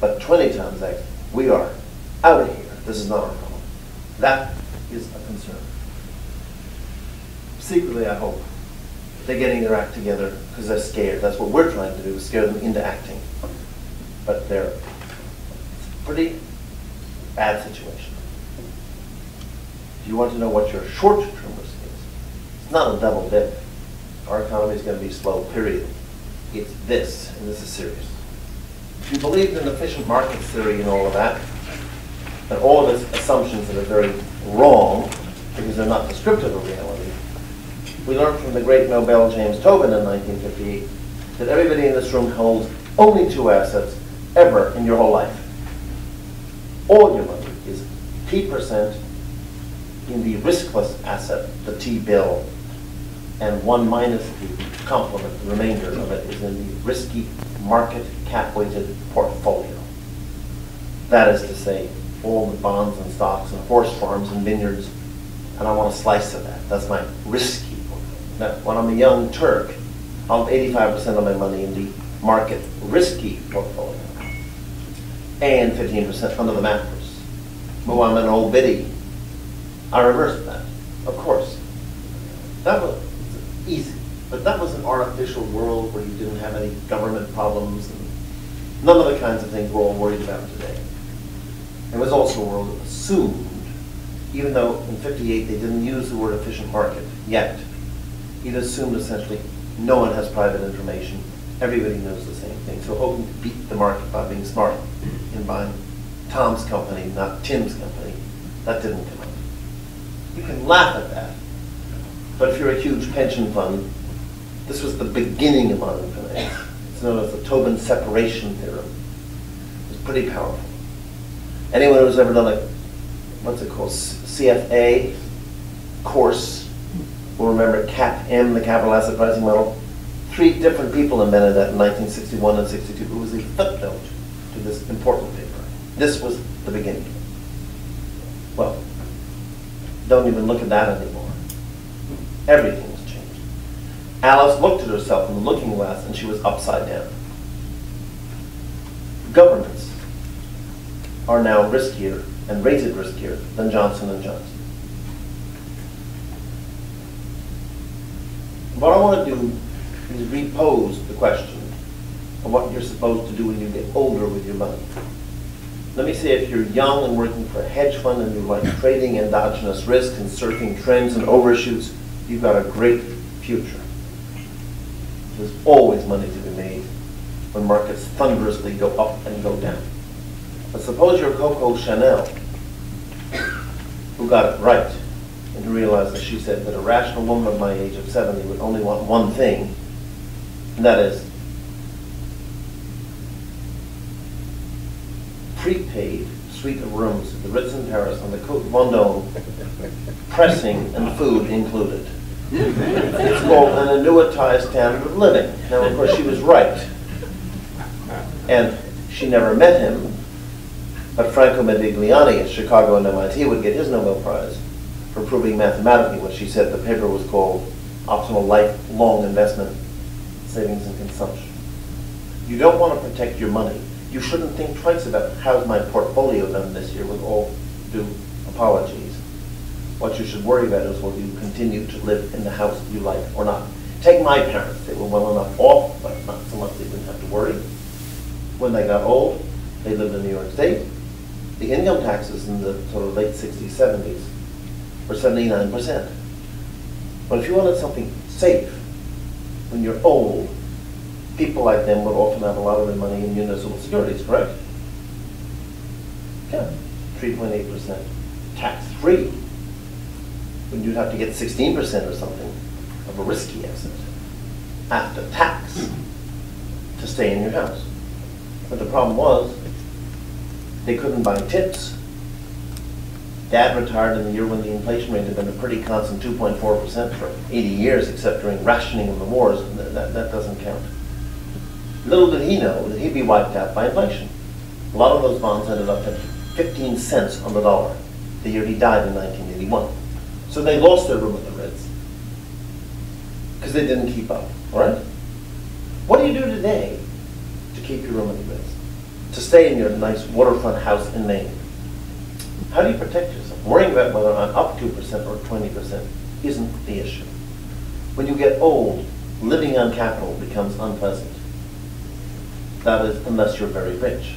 but 20 times X, we are out of here. This is not our problem. That is a concern. Secretly, I hope they're getting their act together because they're scared. That's what we're trying to do, is scare them into acting. But they're pretty bad situation. If you want to know what your short-term risk is, it's not a double dip. Our economy is going to be slow, period. It's this, and this is serious. If you believe in efficient market theory and all of that, and all of its assumptions that are very wrong, because they're not descriptive of reality, we learned from the great Nobel James Tobin in 1958 that everybody in this room holds only two assets ever in your whole life. All your money is T percent in the riskless asset, the T-bill, and one minus the complement, the remainder of it is in the risky market cap-weighted portfolio. That is to say, all the bonds and stocks and horse farms and vineyards, and I want a slice of that. That's my risky portfolio. Now, when I'm a young Turk, I'll have 85% of my money in the market risky portfolio and 15% under the mattress. But when I'm an old biddy, I reversed that, of course. That was easy, but that was an artificial world where you didn't have any government problems and none of the kinds of things we're all worried about today. It was also a world that assumed, even though in 58 they didn't use the word efficient market yet, it assumed essentially no one has private information, everybody knows the same thing. So hoping to beat the market by being smart in buying Tom's company, not Tim's company, that didn't come up. You can laugh at that, but if you're a huge pension fund, this was the beginning of modern finance. It's known as the Tobin separation theorem. It's pretty powerful. Anyone who's ever done a, what's it called, CFA course will remember CAP-M, the capital asset pricing model. Three different people invented that in 1961 and 62. It was a footnote to this important paper. This was the beginning. Well, don't even look at that anymore. Everything's changed. Alice looked at herself in the looking glass and she was upside down. Governments are now riskier and rated riskier than Johnson and Johnson. What I want to do is repose the question of what you're supposed to do when you get older with your money. Let me say if you're young and working for a hedge fund and you like trading endogenous risk and surfing trends and overshoots, you've got a great future. There's always money to be made when markets thunderously go up and go down. But suppose you're Coco Chanel, who got it right and he realized, that she said, that a rational woman of my age of 70 would only want one thing, and that is prepaid suite of rooms at the Ritz in Paris on the Côte Vendôme, pressing and food included. It's called an annuitized standard of living. Now, of course, she was right. And she never met him, but Franco Modigliani at Chicago and MIT would get his Nobel Prize for proving mathematically what she said the paper was called optimal lifelong investment, savings and consumption. You don't want to protect your money. You shouldn't think twice about how's my portfolio done this year with all due apologies. What you should worry about is will you continue to live in the house you like or not. Take my parents. They were well enough off, but not so much they didn't have to worry. When they got old, they lived in New York State. The income taxes in the sort of late 60s, 70s were 79%. But if you wanted something safe when you're old, people like them would often have a lot of their money in municipal securities, correct? Yeah, 3.8% tax-free. When you'd have to get 16% or something of a risky asset after tax to stay in your house. But the problem was, they couldn't buy tips. Dad retired in the year when the inflation rate had been a pretty constant 2.4% for 80 years, except during rationing of the wars, that, that, that doesn't count. Little did he know that he'd be wiped out by inflation. A lot of those bonds ended up at 15 cents on the dollar the year he died in 1981. So they lost their room at the Ritz because they didn't keep up, all right? What do you do today to keep your room at the Ritz? To stay in your nice waterfront house in Maine? How do you protect yourself? Worrying about whether I'm up 2% or 20% isn't the issue. When you get old, living on capital becomes unpleasant. That is, unless you're very rich.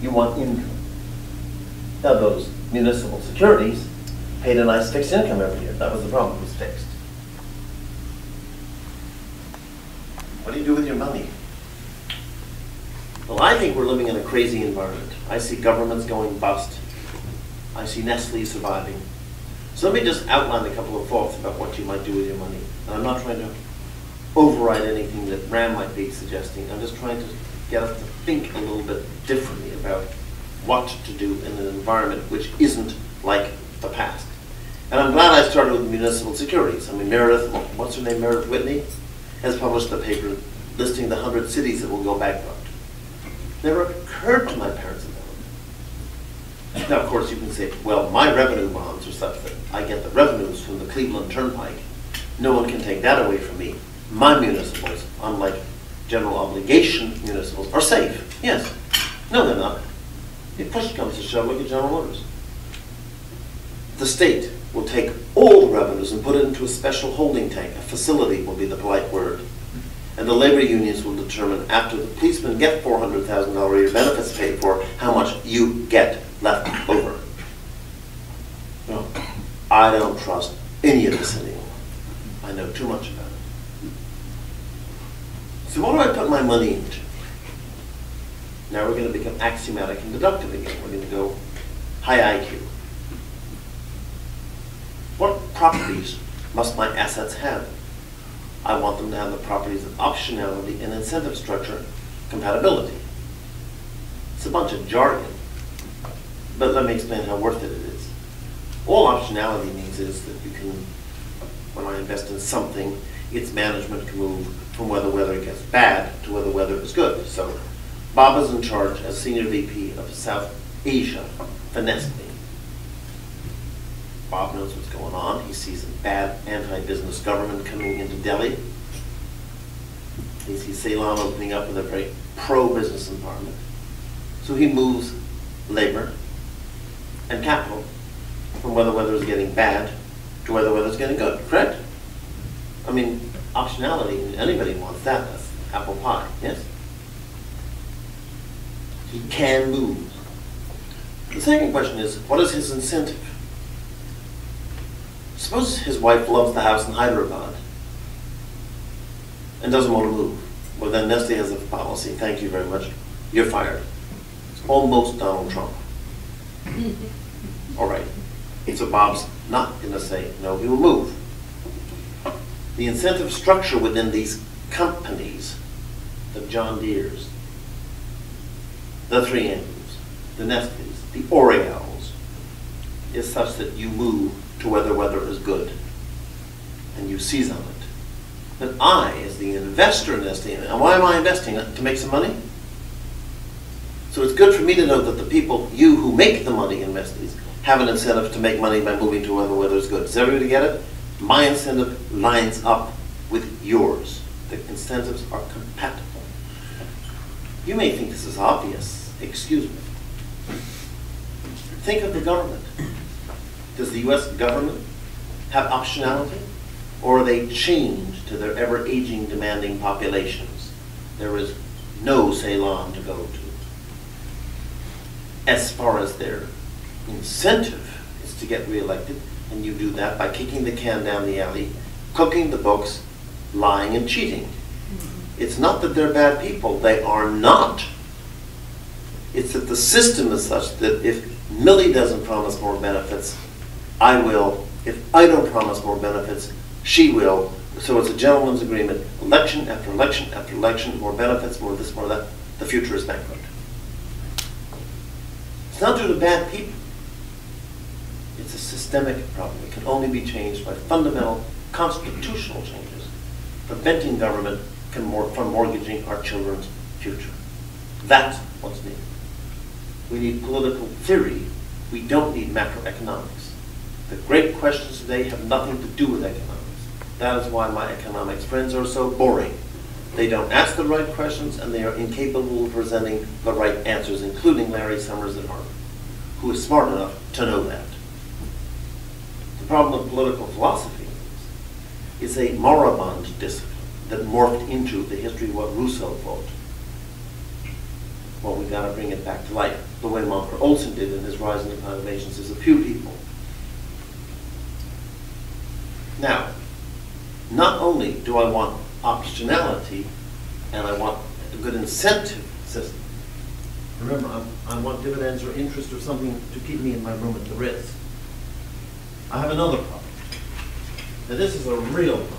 You want income. Now, those municipal securities paid a nice fixed income every year. That was the problem, it was fixed. What do you do with your money? Well, I think we're living in a crazy environment. I see governments going bust. I see Nestle surviving. So let me just outline a couple of thoughts about what you might do with your money. And I'm not trying to override anything that Ram might be suggesting. I'm just trying to get us to think a little bit differently about what to do in an environment which isn't like the past. And I'm glad I started with municipal securities. I mean, Meredith, what's her name, Meredith Whitney, has published a paper listing the 100 cities that will go bankrupt. Never occurred to my parents about it. Now, of course, you can say, well, my revenue bonds are such that I get the revenues from the Cleveland Turnpike. No one can take that away from me. My municipals, unlike general obligation municipals, are safe. Yes. No, they're not. If push comes to shove, look at General Motors. The state will take all the revenues and put it into a special holding tank. A facility will be the polite word. And the labor unions will determine after the policemen get $400,000 a year benefits paid for, how much you get left over. No, I don't trust any of this anymore. I know too much about it. So what do I put my money into? Now we're going to become axiomatic and deductive again. We're going to go high IQ. What properties must my assets have? I want them to have the properties of optionality and incentive structure compatibility. It's a bunch of jargon, but let me explain how worth it it is. All optionality means is that you can, when I invest in something, its management can move from whether weather gets bad to whether weather is good. So Bob is in charge as senior VP of South Asia for. Bob knows what's going on. He sees a bad anti-business government coming into Delhi. He sees Ceylon opening up with a very pro-business environment. So he moves labor and capital from where the weather is getting bad to where the weather is getting good, correct? I mean, optionality, anybody wants that. That's apple pie, yes? He can move. The second question is, what is his incentive? Suppose his wife loves the house in Hyderabad and doesn't want to move. Well, then Nestle has a policy. Thank you very much. You're fired. It's almost Donald Trump. All right. So Bob's not going to say, no, he will move. The incentive structure within these companies, the John Deere's, the Three M's, the Nestle's, the Oreos, is such that you move to where the weather is good and you seize on it. But I, as the investor in Nestle, and why am I investing? To make some money? So it's good for me to know that the people, you who make the money in Nestle's, have an incentive to make money by moving to where the weather is good. Does everybody get it? My incentive lines up with yours. The incentives are compatible. You may think this is obvious. Excuse me. Think of the government. Does the US government have optionality? Or are they chained to their ever-aging demanding populations? There is no Ceylon to go to. As far as their incentive is to get reelected, and you do that by kicking the can down the alley, cooking the books, lying and cheating. It's not that they're bad people, they are not. It's that the system is such that if Millie doesn't promise more benefits, I will. If I don't promise more benefits, she will. So it's a gentleman's agreement. Election after election after election, more benefits, more this, more that. The future is bankrupt. It's not due to bad people. It's a systemic problem. It can only be changed by fundamental constitutional changes, preventing government from mortgaging our children's future. That's what's needed. We need political theory. We don't need macroeconomics. The great questions today have nothing to do with economics. That is why my economics friends are so boring. They don't ask the right questions and they are incapable of presenting the right answers, including Larry Summers at Harvard, who is smart enough to know that. The problem of political philosophy is a moribund discipline that morphed into the history of what Rousseau thought. Well, we've got to bring it back to life, the way Mancur Olson did in his Rise and Decline of. There's a few people. Now, not only do I want optionality and I want a good incentive system. Remember, I'm, I want dividends or interest or something to keep me in my room at the Ritz. I have another problem. Now, this is a real problem.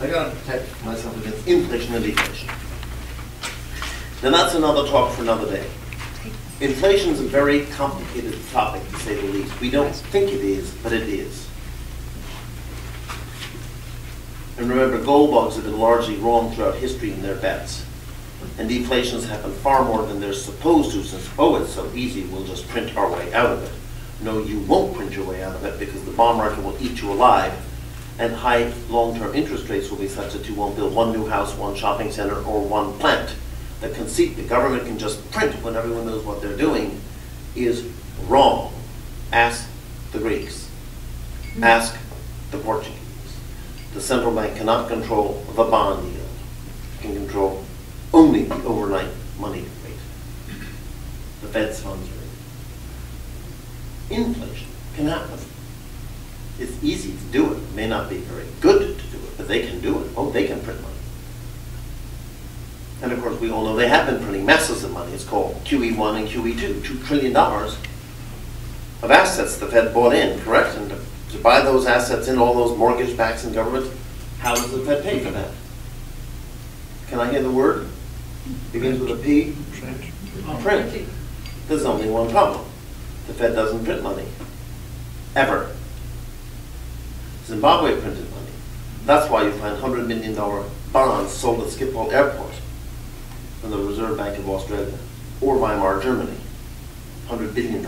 I gotta protect myself against inflation and deflation. Now, that's another talk for another day. Inflation is a very complicated topic, to say the least. We don't think it is, but it is. And remember, gold bugs have been largely wrong throughout history in their bets. And deflations happen far more than they're supposed to, since, oh, it's so easy, we'll just print our way out of it. No, you won't print your way out of it because the bond market will eat you alive and high long-term interest rates will be such that you won't build one new house, one shopping center, or one plant. The conceit the government can just print when everyone knows what they're doing is wrong. Ask the Greeks. Ask the Portuguese. The central bank cannot control the bond yield. It can control only the overnight money rate, the Fed's funds rate. Inflation can happen. It's easy to do it. It may not be very good to do it, but they can do it. Oh, they can print money. And of course, we all know they have been printing masses of money. It's called QE1 and QE2, $2 trillion of assets the Fed bought in, correct? And to, to buy those assets in, all those mortgage backs and government, how does the Fed pay for that? Can I hear the word? Begins with a P? Print. Print. There's only one problem. The Fed doesn't print money. Ever. Zimbabwe printed money. That's why you find $100 million bonds sold at Schiphol Airport from the Reserve Bank of Australia or Weimar, Germany. $100 billion.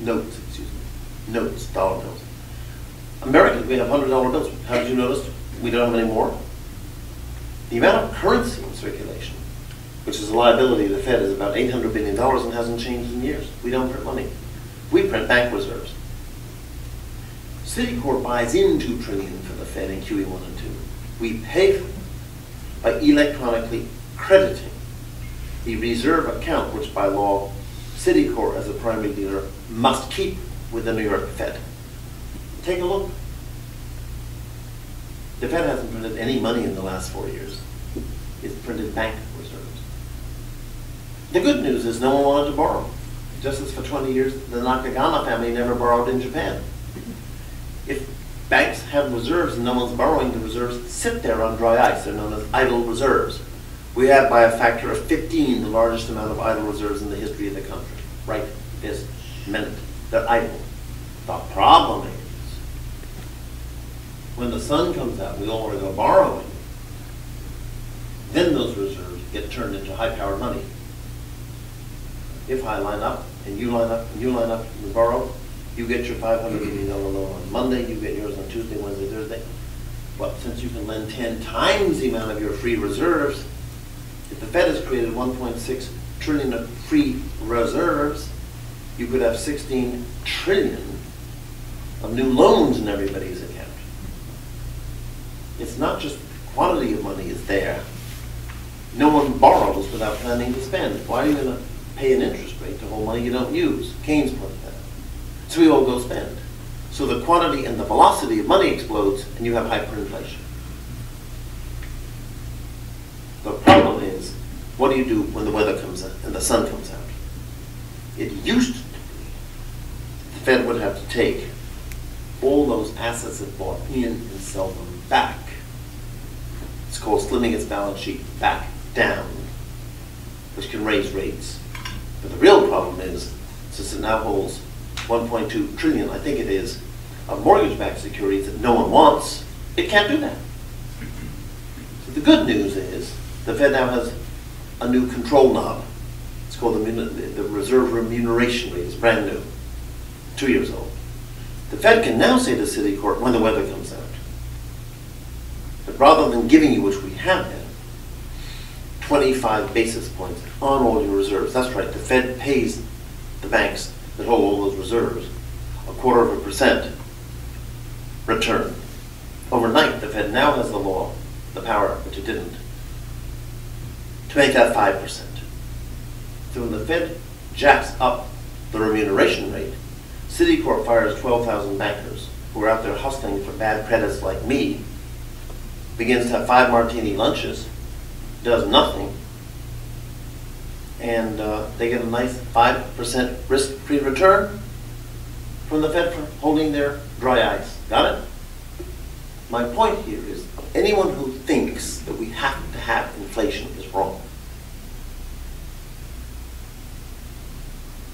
Notes, excuse me. Notes, dollar bills. Americans, we have $100 bills. Did you notice we don't have any more? The amount of currency in circulation, which is a liability of the Fed, is about $800 billion and hasn't changed in years. We don't print money. We print bank reserves. Citicorp buys in $2 trillion for the Fed in QE1 and 2. We pay for by electronically crediting the reserve account, which by law Citicorp, as a primary dealer, must keep with the New York Fed. Take a look. The Fed hasn't printed any money in the last four years. It's printed bank reserves. The good news is no one wanted to borrow. just as for 20 years, the Nakagama family never borrowed in Japan. If banks have reserves and no one's borrowing, the reserves sit there on dry ice. They're known as idle reserves. We have by a factor of 15 the largest amount of idle reserves in the history of the country. Right this minute. They're idle. The problem is, when the sun comes out, we all want to go borrowing. Then those reserves get turned into high-powered money. If I line up, and you line up, and you line up, and we borrow, you get your $500 million loan on Monday, you get yours on Tuesday, Wednesday, Thursday. But since you can lend 10 times the amount of your free reserves, if the Fed has created 1.6 trillion of free reserves, you could have 16 trillion of new loans in everybody's account. It's not just quantity of money is there. No one borrows without planning to spend. Why are you going to pay an interest rate to hold money you don't use? Keynes' point. We all go spend, So the quantity and the velocity of money explodes, and you have hyperinflation. The problem is, what do you do when the weather comes out and the sun comes out? It used to be the Fed would have to take all those assets it bought in and sell them back. It's called slimming its balance sheet back down, which can raise rates. But the real problem is, since it now holds 1.2 trillion, I think it is, of mortgage-backed securities that no one wants, it can't do that. So the good news is, the Fed now has a new control knob. It's called the, the reserve remuneration rate. It's brand new, two years old. The Fed can now say to Citicorp when the weather comes out. But rather than giving you, which we have now, 25 basis points on all your reserves, that's right, the Fed pays the banks that hold all those reserves a quarter of a percent return. Overnight, the Fed now has the law, the power, which it didn't, to make that 5%. So when the Fed jacks up the remuneration rate, Citicorp fires 12,000 bankers who are out there hustling for bad credits like me, begins to have five martini lunches, does nothing, and uh, they get a nice 5% risk-free return from the Fed for holding their dry eyes. Got it? My point here is anyone who thinks that we have to have inflation is wrong.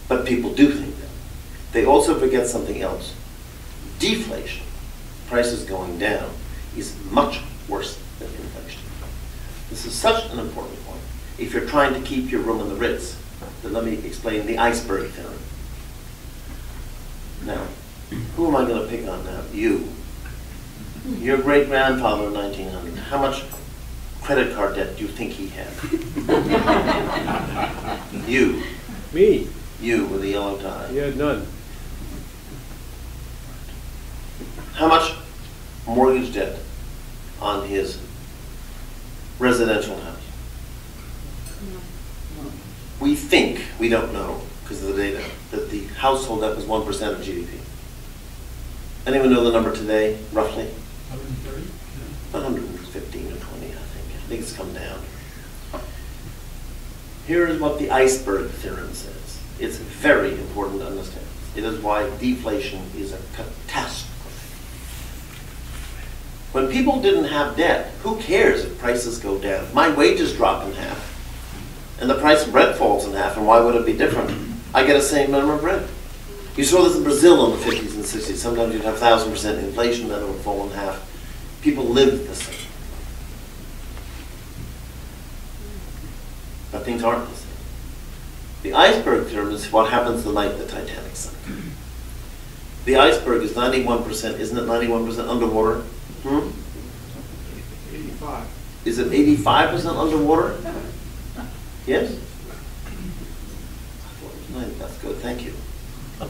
But people do think that. They also forget something else. Deflation, prices going down, is much worse than inflation. This is such an important point. If you're trying to keep your room in the Ritz, then let me explain the iceberg theorem. Now, who am I going to pick on now? You. Your great grandfather in 1900, how much credit card debt do you think he had? you. Me? You with the yellow tie. He had none. How much mortgage debt on his residential house? We think, we don't know because of the data, that the household debt was 1% of GDP. Anyone know the number today, roughly? 115 or 20, I think. I think it's come down. Here is what the iceberg theorem says. It's very important to understand. It is why deflation is a catastrophe. When people didn't have debt, who cares if prices go down? My wages drop in half, and the price of bread falls in half, and why would it be different? I get the same amount of bread. You saw this in Brazil in the 50s and 60s. Sometimes you'd have 1,000% inflation, then it would fall in half. People lived the same. But things aren't the same. The iceberg theorem is what happens the night the Titanic sunk. The iceberg is 91%, isn't it 91% underwater? Hmm? 85. Is it 85% underwater? Yes? That's good, thank you.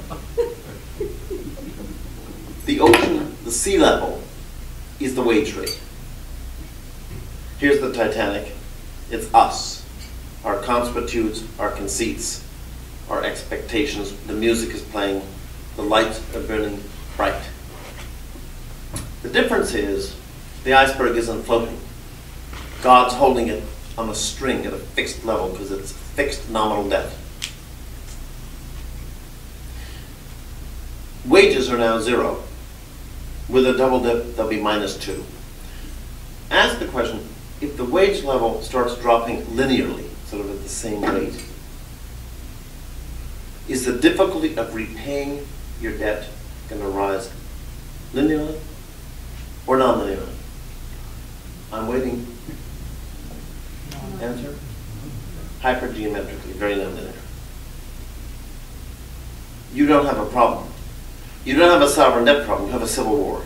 The ocean, the sea level is the wage rate. Here's the Titanic. It's us, our conspitudes, our conceits, our expectations. The music is playing, the lights are burning bright. The difference is the iceberg isn't floating. God's holding it on a string at a fixed level because it's fixed nominal debt. wages are now zero. With a double dip, they'll be minus two. Ask the question, if the wage level starts dropping linearly, sort of at the same rate, is the difficulty of repaying your debt going to rise linearly or non-linearly? I'm waiting. Answer? Hypergeometrically, very nonlinear. You don't have a problem. You don't have a sovereign debt problem, you have a civil war.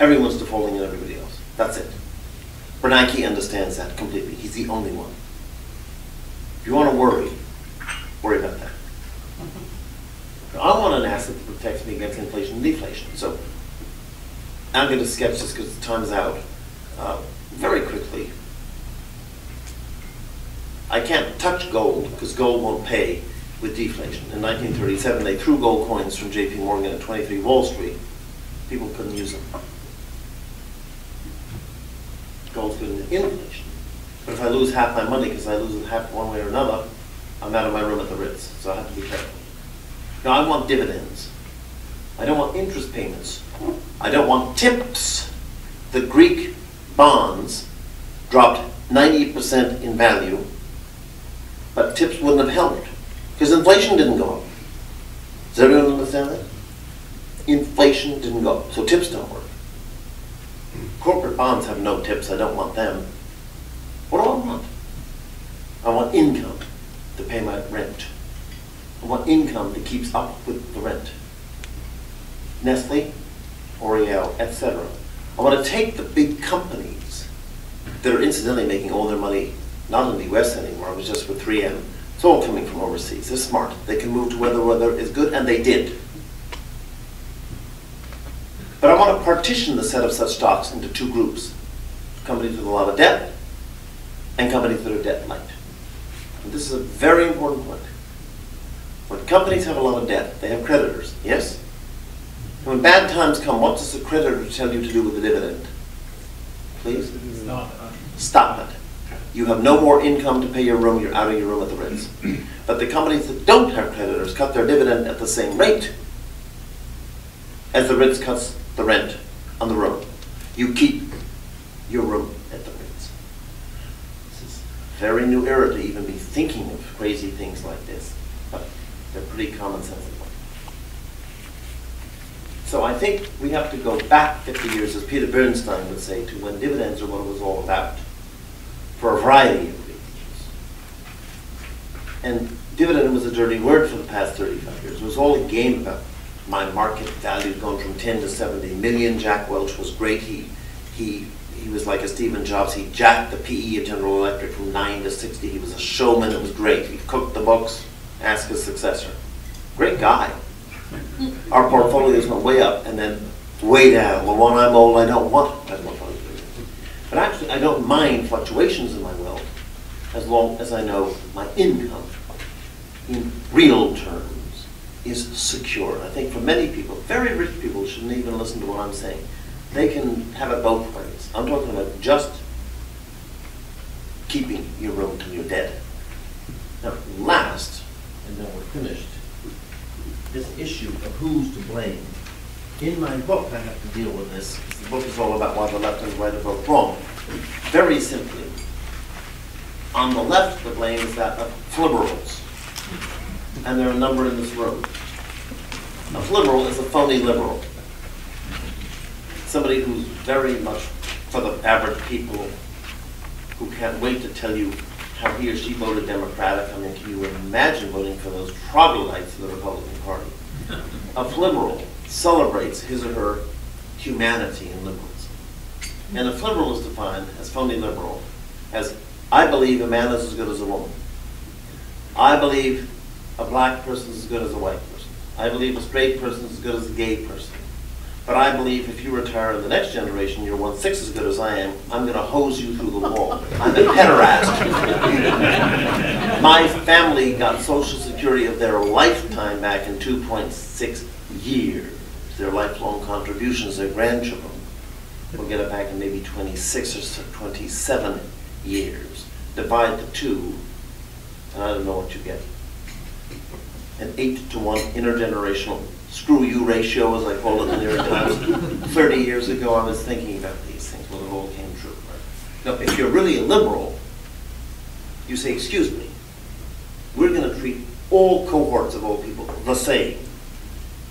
Everyone's defaulting on everybody else. That's it. Bernanke understands that completely. He's the only one. If you want to worry, worry about that. I want an asset that protects me against inflation and deflation. So I'm going to sketch this because the time's out. Uh, very quickly. I can't touch gold because gold won't pay with deflation. In 1937, they threw gold coins from J.P. Morgan at 23 Wall Street. People couldn't use them. Gold's good in inflation. But if I lose half my money because I lose it half one way or another, I'm out of my room at the Ritz. So I have to be careful. Now, I want dividends. I don't want interest payments. I don't want TIPS. The Greek bonds dropped 90% in value, but TIPS wouldn't have helped because inflation didn't go up. Does everyone understand that? Inflation didn't go up, so TIPS don't work. Corporate bonds have no TIPS, I don't want them. What do I want? I want income to pay my rent. I want income that keeps up with the rent. Nestle, L'Oreal, etc. I want to take the big companies that are incidentally making all their money not in the US anymore, it was just with 3M. It's all coming from overseas. They're smart. They can move to where the weather is good, and they did. But I want to partition the set of such stocks into two groups. Companies with a lot of debt and companies that are debt light. And this is a very important point. When companies have a lot of debt, they have creditors, yes? And when bad times come, what does the creditor tell you to do with the dividend? Please? Stop it. You have no more income to pay your room, you're out of your room at the Ritz. But the companies that don't have creditors cut their dividend at the same rate as the Ritz cuts the rent on the room. You keep your room at the Ritz. This is a very new era to even be thinking of crazy things like this, but they're pretty common commonsensical. So I think we have to go back 50 years, as Peter Bernstein would say, to when dividends are what it was all about, for a variety of reasons. And dividend was a dirty word for the past 35 years. It was all a game about my market value going from 10 to 70 million. Jack Welch was great. He, he, he was like a Stephen Jobs. He jacked the PE of General Electric from 9 to 60. He was a showman. It was great. He cooked the books, asked his successor. Great guy. Our portfolios went way up and then way down. Well, when I'm old, I don't want portfolio. But actually, I don't mind fluctuations in my wealth as long as I know my income in real terms is secure. I think for many people, very rich people shouldn't even listen to what I'm saying. They can have it both ways. I'm talking about just keeping your room till you're dead. Now, last, and then we're finished, this issue of who's to blame. In my book, I have to deal with this, because the book is all about why the left and right are both wrong. Very simply, on the left, the blame is that of liberals, and there are a number in this room. A liberal is a phony liberal. Somebody who's very much for the average people who can't wait to tell you how he or she voted Democratic. I mean, can you imagine voting for those troglodytes of the Republican Party? A liberal celebrates his or her humanity in liberalism. And a liberal is defined as phony liberal, as I believe a man is as good as a woman. I believe a black person is as good as a white person. I believe a straight person is as good as a gay person. But I believe if you retire in the next generation, you're one sixth as good as I am, I'm going to hose you through the wall. I'm a pederast. My family got Social Security of their lifetime back in 2.6 years. Their lifelong contributions, their grandchildren will get it back in maybe 26 or 27 years. Divide the two, and I don't know what you get. An eight to one intergenerational screw you ratio, as I call it in the New York Times. Thirty years ago, I was thinking about these things when it all came true. right? Now, if you're really a liberal, you say, excuse me, we're gonna treat all cohorts of old people the same.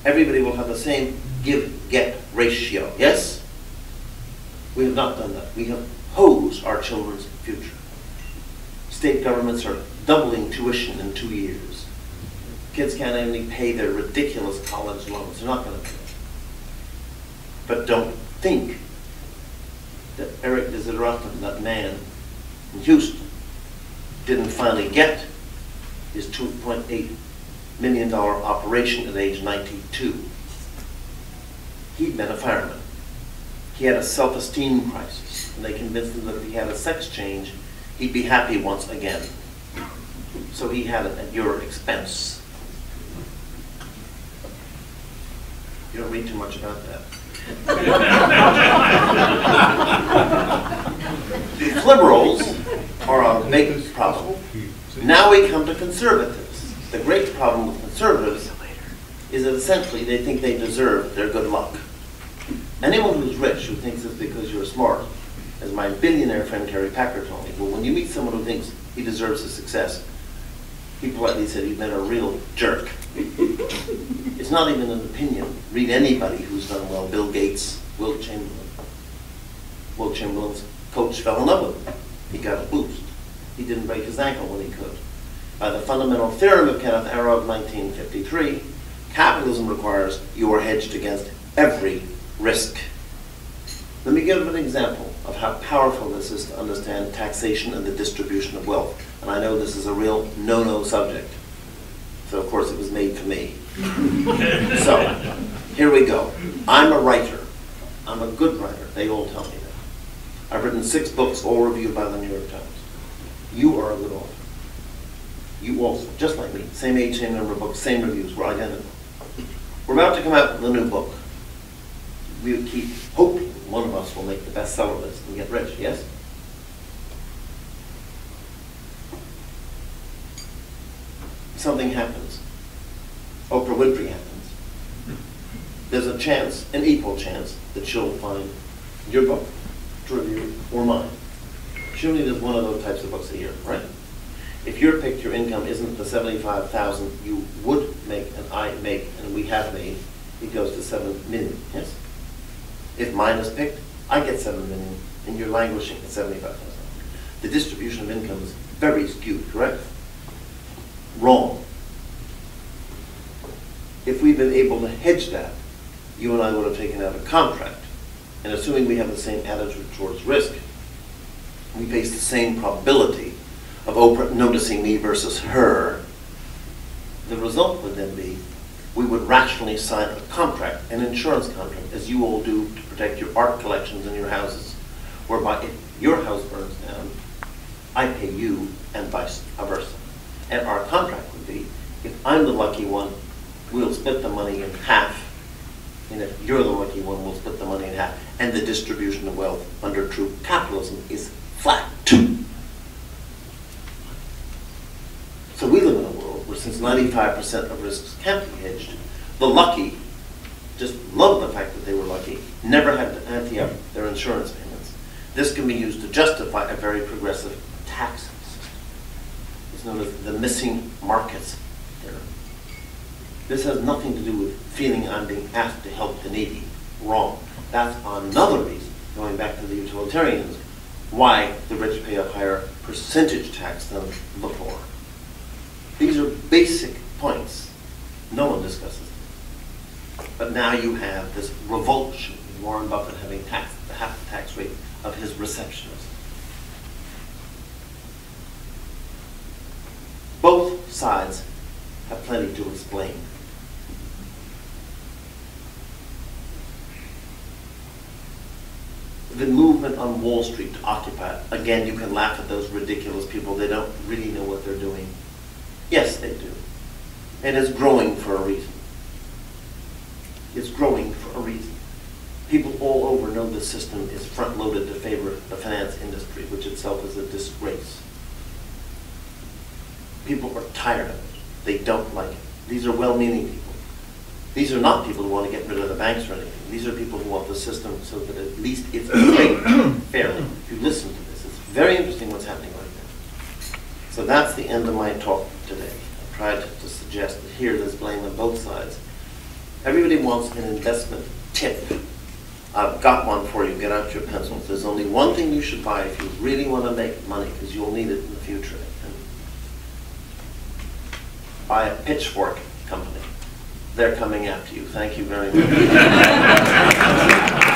Everybody will have the same give-get ratio, yes? We have not done that. We have hosed our children's future. State governments are doubling tuition in two years. Kids can't even pay their ridiculous college loans. They're not gonna pay. it. But don't think that Eric Desiderata, that man in Houston, didn't finally get his $2.8 million operation at age 92. He'd been a fireman. He had a self-esteem crisis, and they convinced him that if he had a sex change, he'd be happy once again. So he had it at your expense. You don't read too much about that. The liberals are a big problem. Now we come to conservatives. The great problem with conservatives is that essentially they think they deserve their good luck. Anyone who's rich who thinks it's because you're smart, as my billionaire friend Terry Packer told me, well, when you meet someone who thinks he deserves his success, he politely said he's been a real jerk. It's not even an opinion. Read anybody who's done well. Bill Gates, Wilt Chamberlain. Wilt Chamberlain's coach fell in love with him. He got a boost. He didn't break his ankle when he could. By the fundamental theorem of Kenneth Arrow of 1953, capitalism requires you are hedged against every risk. Let me give an example of how powerful this is to understand taxation and the distribution of wealth. And I know this is a real no-no subject. So of course it was made for me. so, here we go. I'm a writer. I'm a good writer. They all tell me that. I've written six books, all reviewed by the New York Times. You are a good author. You also, just like me, same age, same number of books, same reviews, we're identical. We're about to come out with a new book. We keep hoping one of us will make the bestseller list and get rich, yes? Something happens. Oprah Winfrey happens. There's a chance, an equal chance, that she'll find your book to review or mine. She only does one of those types of books a year, right? If your picked, your income isn't the seventy-five thousand you would make and I make and we have made, it goes to seven million, yes? If mine is picked, I get seven million and you're languishing at seventy-five thousand. The distribution of income is very skewed, correct? Wrong. If we'd been able to hedge that, you and I would have taken out a contract. And assuming we have the same attitude towards risk, we face the same probability of Oprah noticing me versus her, the result would then be we would rationally sign a contract, an insurance contract, as you all do to protect your art collections and your houses, whereby if your house burns down, I pay you and vice versa. And our contract would be, if I'm the lucky one, we'll split the money in half. And if you're the lucky one, we'll split the money in half. And the distribution of wealth under true capitalism is flat. So we live in a world where since 95% of risks can't be hedged, the lucky just love the fact that they were lucky, never had to ante up their insurance payments. This can be used to justify a very progressive tax system. It's known as the missing markets theorem. This has nothing to do with feeling I'm being asked to help the needy. Wrong. That's another reason, going back to the utilitarians, why the rich pay a higher percentage tax than before. These are basic points. No one discusses them. But now you have this revulsion in Warren Buffett having tax, half the tax rate of his receptionist. Both sides have plenty to explain. the movement on Wall Street to occupy. Again, you can laugh at those ridiculous people. They don't really know what they're doing. Yes, they do. And it's growing for a reason. It's growing for a reason. People all over know the system is front-loaded to favor the finance industry, which itself is a disgrace. People are tired of it. They don't like it. These are well-meaning people. These are not people who want to get rid of the banks or anything. These are people who want the system so that at least it's played fairly. If you listen to this, it's very interesting what's happening. So that's the end of my talk today. I tried to suggest that here there's blame on both sides. Everybody wants an investment tip. I've got one for you. Get out your pencils. There's only one thing you should buy if you really want to make money, because you'll need it in the future. And Buy a pitchfork company. They're coming after you. Thank you very much.